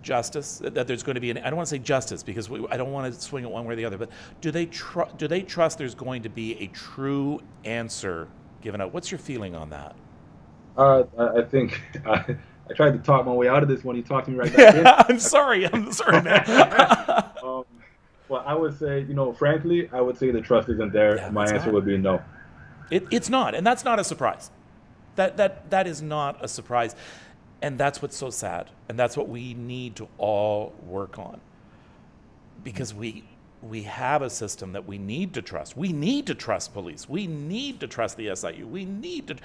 justice that there's going to be an I don't want to say justice because we, I don't want to swing it one way or the other but do they tr- do they trust there's going to be a true answer given out what's your feeling on that Uh, I, I think I, I tried to talk my way out of this when you talked to me right back in. I'm sorry I'm sorry man Um, well, I would say, you know, frankly, I would say the trust isn't there. Yeah, My answer not. would be no. It, it's not, and that's not a surprise. That that that is not a surprise, and that's what's so sad, and that's what we need to all work on, because we we have a system that we need to trust. We need to trust police. We need to trust the SIU. We need to,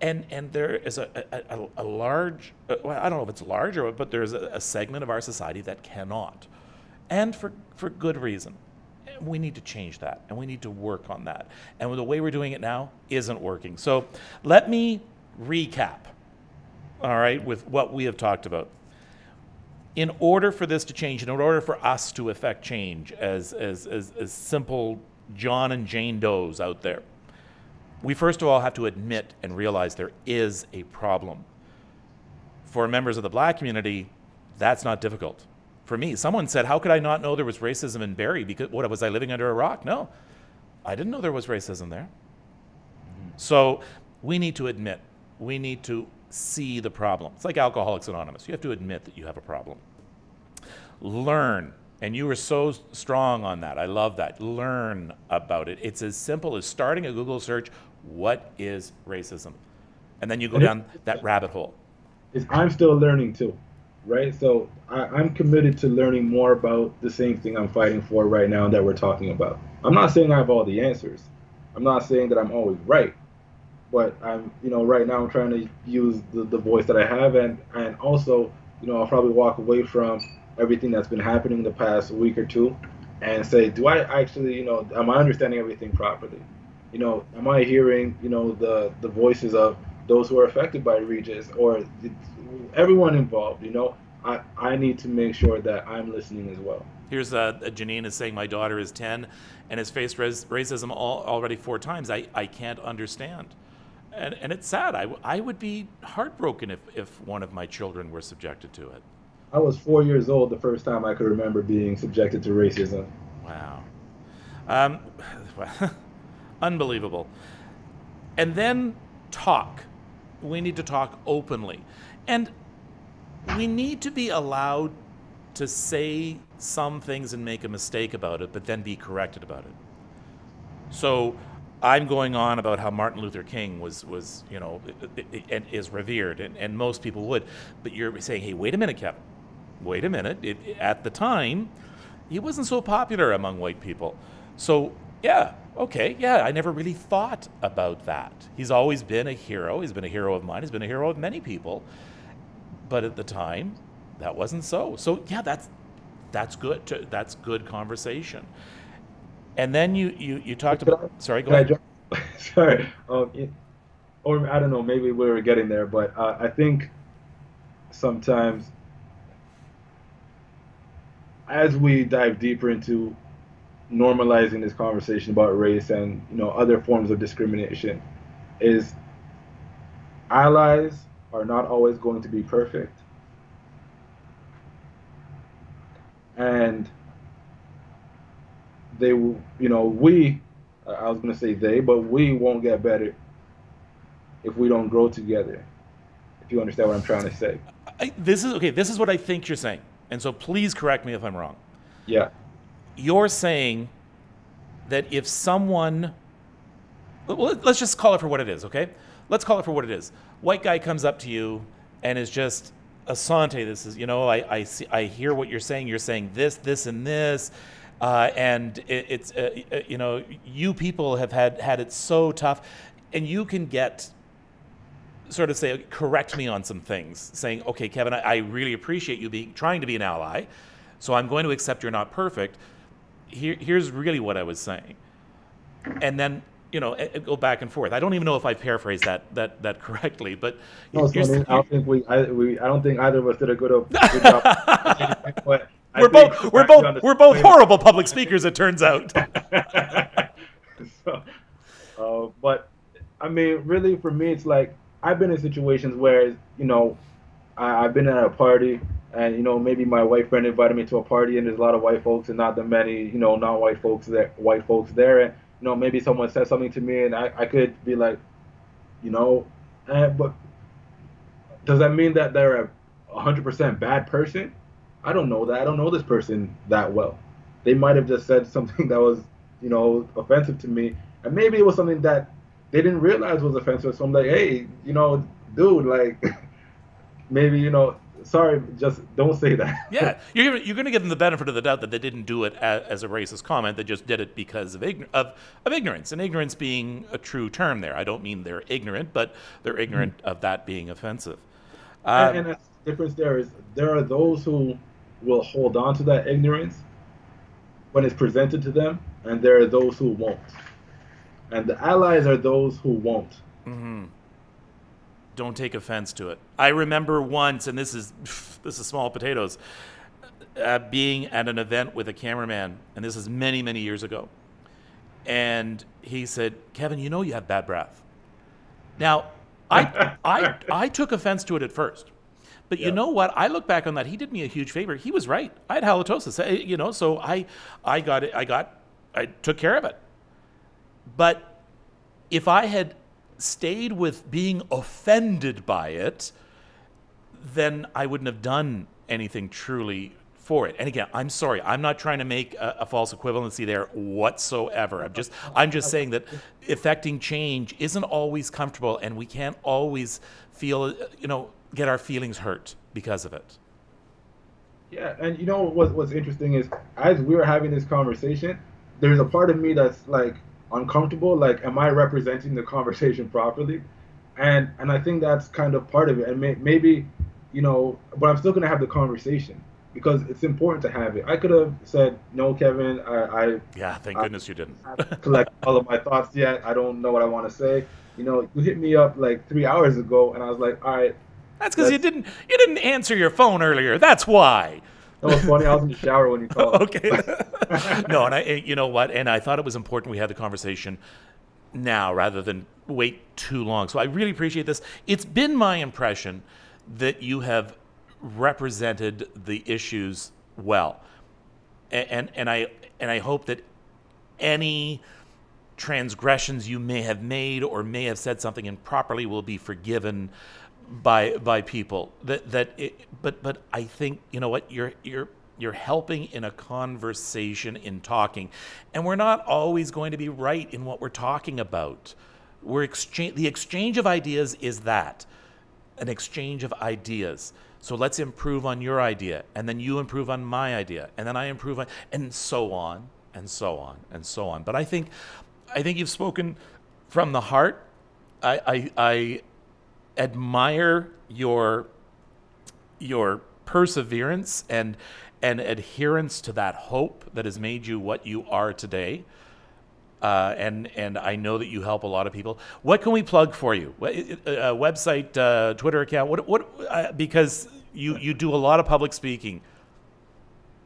and and there is a a, a, large, uh, well, I don't know if it's large or but there's a, a segment of our society that cannot, and for for good reason we need to change that and we need to work on that. And the way we're doing it now isn't working. So let me recap, all right, with what we have talked about. In order for this to change, in order for us to affect change as, as, as, as simple John and Jane Does out there, we first of all have to admit and realize there is a problem. For members of the black community, that's not difficult for me. Someone said, How could I not know there was racism in Barrie? Because what was I living under a rock? No. I didn't know there was racism there. So we need to admit, we need to see the problem. It's like Alcoholics Anonymous. You have to admit that you have a problem. Learn. And you were so strong on that. I love that. Learn about it. It's as simple as starting a Google search what is racism? And then you go down that rabbit hole. Is I'm still learning too, right? So I, I'm committed to learning more about the same thing I'm fighting for right now that we're talking about. I'm not saying I have all the answers. I'm not saying that I'm always right, but I'm, you know, right now I'm trying to use the, the voice that I have, and and also, you know, I'll probably walk away from everything that's been happening the past week or two, and say, do I actually, you know, am I understanding everything properly? You know, am I hearing, you know, the the voices of those who are affected by Regis or everyone involved? You know, I I need to make sure that I'm listening as well. Here's uh, Janine is saying my daughter is 10 and has faced racism all, already four times. I, I can't understand. And, and it's sad. I, w- I would be heartbroken if, if one of my children were subjected to it. I was four years old the first time I could remember being subjected to racism. Wow. Um, unbelievable. And then talk. we need to talk openly. And we need to be allowed to say some things and make a mistake about it, but then be corrected about it. So I'm going on about how Martin Luther King was, was you know, and is revered, and, and most people would. But you're saying, hey, wait a minute, Kevin. Wait a minute. It, at the time, he wasn't so popular among white people. So, yeah, okay, yeah, I never really thought about that. He's always been a hero. He's been a hero of mine. He's been a hero of many people. But at the time, that wasn't so. So, yeah, that's that's good. To, that's good conversation. And then you you, you talked about. I, sorry, go ahead. sorry, um, it, or I don't know. Maybe we were getting there, but uh, I think sometimes as we dive deeper into normalizing this conversation about race and you know other forms of discrimination, is allies are not always going to be perfect, and they will, you know, we, I was going to say they, but we won't get better if we don't grow together. If you understand what I'm trying to say. I, this is okay. This is what I think you're saying, and so please correct me if I'm wrong. Yeah. You're saying that if someone, well, let's just call it for what it is, okay? Let's call it for what it is. White guy comes up to you and is just Asante. This is, you know, I, I see, I hear what you're saying. You're saying this, this, and this uh, and it, it's, uh, uh, you know, you people have had, had it so tough. And you can get sort of say, correct me on some things, saying, okay, Kevin, I, I really appreciate you being trying to be an ally. So I'm going to accept you're not perfect. Here, here's really what I was saying. And then you know, go back and forth. I don't even know if I paraphrased that that that correctly, but no, so I, mean, I, don't think we, I, we, I don't think either of us did a good, good job. but we're both we're both we're both horrible public speakers. It turns out. so, uh, but I mean, really, for me, it's like I've been in situations where you know I, have been at a party and you know maybe my white friend invited me to a party and there's a lot of white folks and not that many you know non-white folks that white folks there and you know maybe someone said something to me and I, I could be like you know eh, but does that mean that they're a 100% bad person I don't know that. I don't know this person that well. They might have just said something that was, you know, offensive to me, and maybe it was something that they didn't realize was offensive. So I'm like, hey, you know, dude, like, maybe you know, sorry, just don't say that. yeah, you're you're going to give them the benefit of the doubt that they didn't do it as, as a racist comment. They just did it because of, ign- of of ignorance, and ignorance being a true term there. I don't mean they're ignorant, but they're ignorant mm-hmm. of that being offensive. Um, and, and the difference there is there are those who will hold on to that ignorance when it's presented to them, and there are those who won't. And the allies are those who won't. Mm-hmm. Don't take offense to it. I remember once, and this is this is small potatoes, uh, being at an event with a cameraman, and this is many many years ago, and he said, "Kevin, you know you have bad breath." Now, I I I took offense to it at first but yeah. you know what? I look back on that. He did me a huge favor. He was right. I had halitosis, eh, you know, so I, I got it. I got, I took care of it. But if I had stayed with being offended by it, then I wouldn't have done anything truly for it. And again, I'm sorry. I'm not trying to make a, a, false equivalency there whatsoever. I'm just I'm just saying that affecting change isn't always comfortable and we can't always feel you know get our feelings hurt because of it. Yeah, and you know what, what's interesting is as we were having this conversation, there's a part of me that's like uncomfortable. Like, am I representing the conversation properly? And and I think that's kind of part of it. And may, maybe, you know, but I'm still gonna have the conversation because it's important to have it. I could have said no, Kevin. I, I yeah, thank I, goodness you didn't. collect all of my thoughts yet. I don't know what I want to say. You know, you hit me up like three hours ago, and I was like, all right, that's because you didn't you didn't answer your phone earlier. That's why. That was funny. I was in the shower when you called. okay. no, and I, eh, you know what? And I thought it was important we had the conversation now rather than wait too long. So I really appreciate this. It's been my impression that you have represented the issues well, and and, and I and I hope that any transgressions you may have made or may have said something improperly will be forgiven by by people that that it, but but I think you know what you're you're you're helping in a conversation in talking. And we're not always going to be right in what we're talking about. We're exchange the exchange of ideas is that an exchange of ideas. So let's improve on your idea and then you improve on my idea and then I improve on and so on and so on and so on. But I think I think you've spoken from the heart. I I, I admire your your perseverance and and adherence to that hope that has made you what you are today. Uh, and and I know that you help a lot of people. What can we plug for you? A uh, website, uh, Twitter account. What what? Uh, because you you do a lot of public speaking.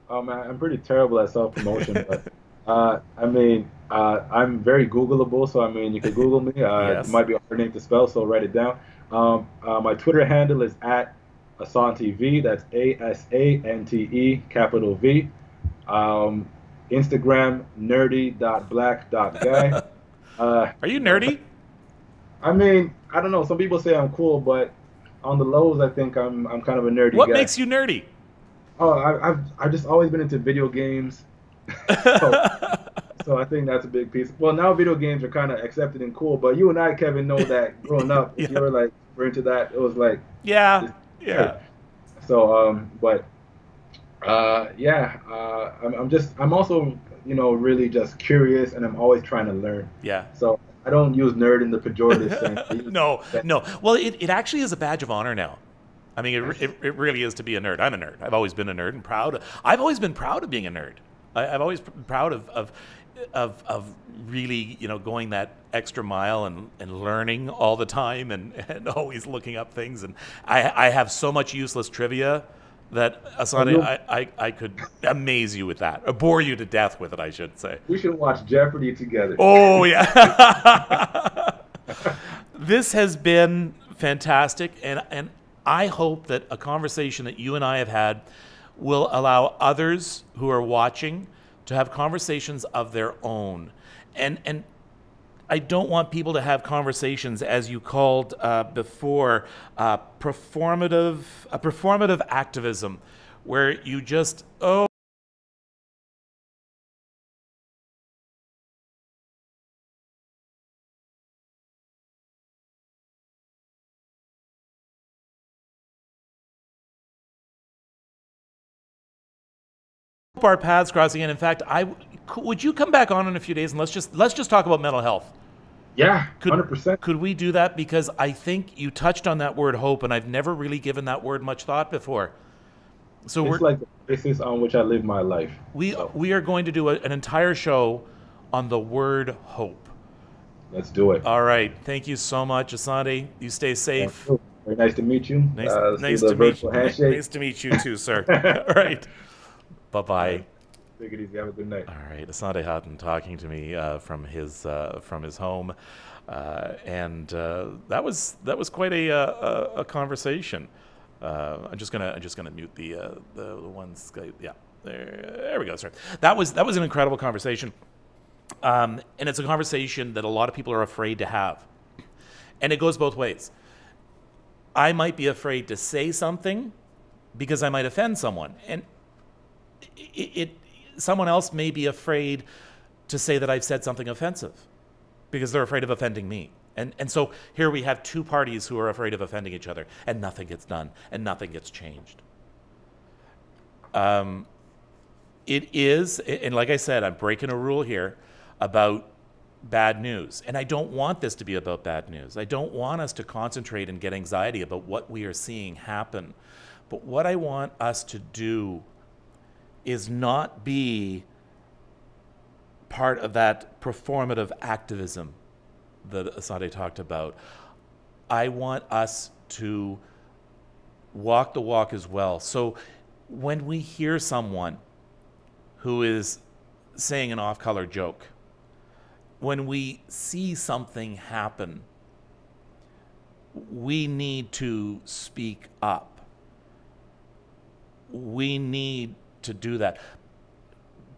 Oh man, I'm pretty terrible at self promotion, but uh, I mean, uh, I'm very Googleable. So I mean, you can Google me. Yes. It might be a hard name to spell, so write it down. Um, my Twitter handle is at Asante V. That's A S A N T E capital V. Um, Instagram nerdy.black.guy. Uh, Are you nerdy? I mean, I don't know. Some people say I'm cool, but on the lows, I think I'm I'm kind of a nerdy what guy. makes you nerdy? Oh, I, I've I've just always been into video games. so, so I think that's a big piece. Well, now video games are kind of accepted and cool, but you and I, Kevin, know that growing up, if you were like we're into that, it was like Yeah, yeah. So, um, but uh, yeah, uh, I'm, I'm just, I'm also, you know, really just curious, and I'm always trying to learn. Yeah. So I don't use nerd in the pejorative sense. No, no. Well, it, it actually is a badge of honor now. I mean, it, it, it really is to be a nerd. I'm a nerd. I've always been a nerd and proud. I've always been proud of being a nerd. I, I've always been proud of, of, of, of really, you know, going that extra mile and, and learning all the time and, and always looking up things. And I, I have so much useless trivia that, Asante, I, I, I could amaze you with that, or bore you to death with it, I should say. We should watch Jeopardy together. Oh yeah. this has been fantastic and and I hope that a conversation that you and I have had will allow others who are watching to have conversations of their own. And and I don't want people to have conversations, as you called uh, before, uh, performative, a performative activism, where you just oh. Our paths crossing and in fact i would you come back on in a few days and let's just let's just talk about mental health? Yeah, could, hundred percent. could we do that? Because i think you touched on that word hope and i've never really given that word much thought before. So we're It's like the basis on which I live my life. we So, we are going to do a, an entire show on the word hope. Let's do it. all right. Thank you so much asante. You stay safe. Very nice to meet you. nice, Uh, nice to meet you. handshake. nice to meet you too sir. All right bye-bye Take it easy. Have a good night. All right, Asante Haughton talking to me uh, from his uh, from his home, uh, and uh, that was that was quite a uh, a, a conversation. Uh, I'm just gonna I'm just gonna mute the uh, the, the one Skype. Yeah, there, there we go. Sorry, that was that was an incredible conversation, um, and it's a conversation that a lot of people are afraid to have, and it goes both ways. I might be afraid to say something because I might offend someone, and it, it someone else may be afraid to say that I've said something offensive because they're afraid of offending me. And and so here we have two parties who are afraid of offending each other, and nothing gets done, and nothing gets changed. Um, it is, and like I said, I'm breaking a rule here about bad news. And I don't want this to be about bad news. I don't want us to concentrate and get anxiety about what we are seeing happen. But what I want us to do is not be part of that performative activism that Asante talked about. I want us to walk the walk as well. So when we hear someone who is saying an off color joke, when we see something happen, we need to speak up. We need to do that.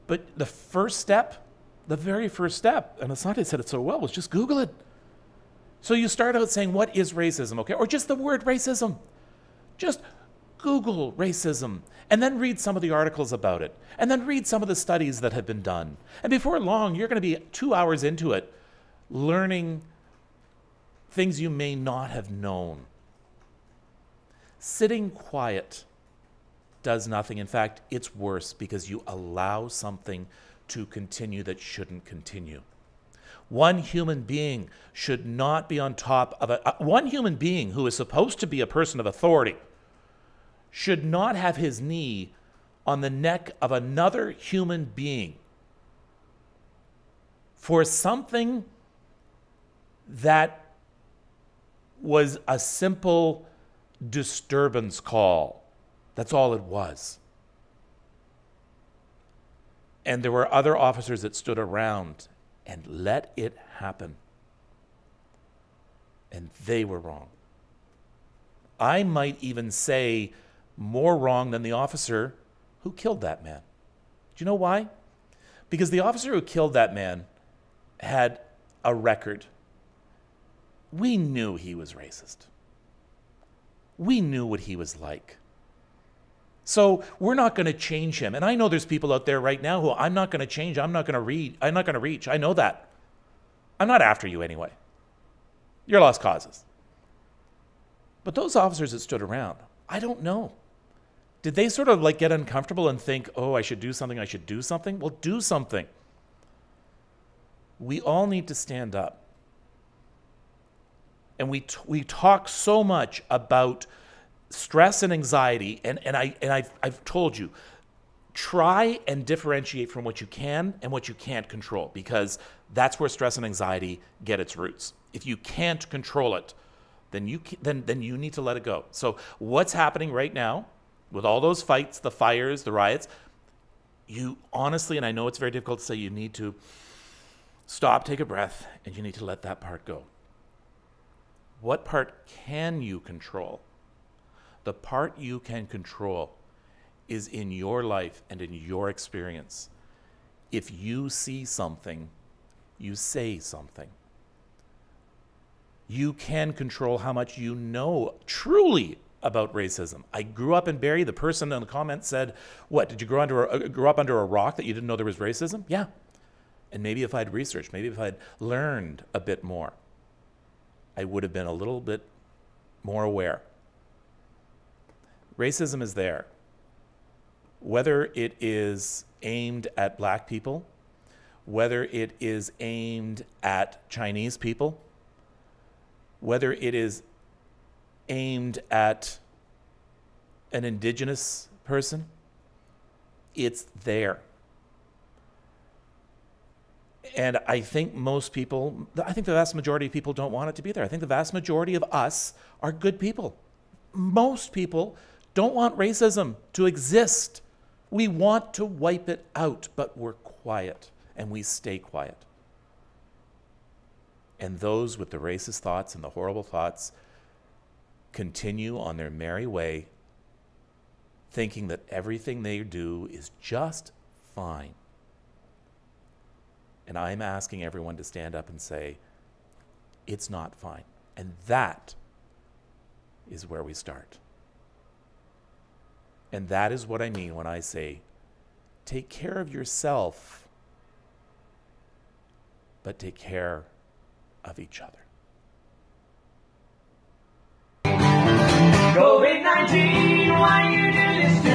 But the first step the very first step, and Asante said it so well, was just Google it. So you start out saying, What is racism? Okay, or just the word racism. Just Google racism and then read some of the articles about it, and then read some of the studies that have been done. And before long, you're going to be two hours into it learning things you may not have known. Sitting quiet does nothing. In fact, it's worse because you allow something to continue that shouldn't continue. One human being should not be on top of a, one human being who is supposed to be a person of authority should not have his knee on the neck of another human being for something that was a simple disturbance call. That's all it was. And there were other officers that stood around and let it happen. And they were wrong. I might even say more wrong than the officer who killed that man. Do you know why? Because the officer who killed that man had a record. We knew he was racist. We knew what he was like. So we're not going to change him. And I know there's people out there right now who I'm not going to change. I'm not going to read. I'm not going to reach. I know that. I'm not after you anyway. You're lost causes. But those officers that stood around, I don't know. Did they sort of like get uncomfortable and think, oh, I should do something, I should do something? Well, do something. We all need to stand up. And we, t- we talk so much about stress and anxiety, and, and, I, and I've, I've told you, try and differentiate from what you can and what you can't control because that's where stress and anxiety get its roots. If you can't control it, then you, can, then, then you need to let it go. So, what's happening right now with all those fights, the fires, the riots, you honestly, and I know it's very difficult to say, you need to stop, take a breath, and you need to let that part go. What part can you control? The part you can control is in your life and in your experience. If you see something, you say something. You can control how much you know truly about racism. I grew up in Barrie. The person in the comment said, "What did you grow under? A, uh, grow up under a rock that you didn't know there was racism?" Yeah, and maybe if I'd researched, maybe if I'd learned a bit more, I would have been a little bit more aware. Racism is there. Whether it is aimed at black people, whether it is aimed at Chinese people, whether it is aimed at an indigenous person, it's there. And I think most people, I think the vast majority of people don't want it to be there. I think the vast majority of us are good people. Most people don't want racism to exist. We want to wipe it out, but we're quiet and we stay quiet. And those with the racist thoughts and the horrible thoughts continue on their merry way, thinking that everything they do is just fine. And I'm asking everyone to stand up and say, it's not fine. And that is where we start. And that is what I mean when I say, take care of yourself, but take care of each other. COVID 19, why you do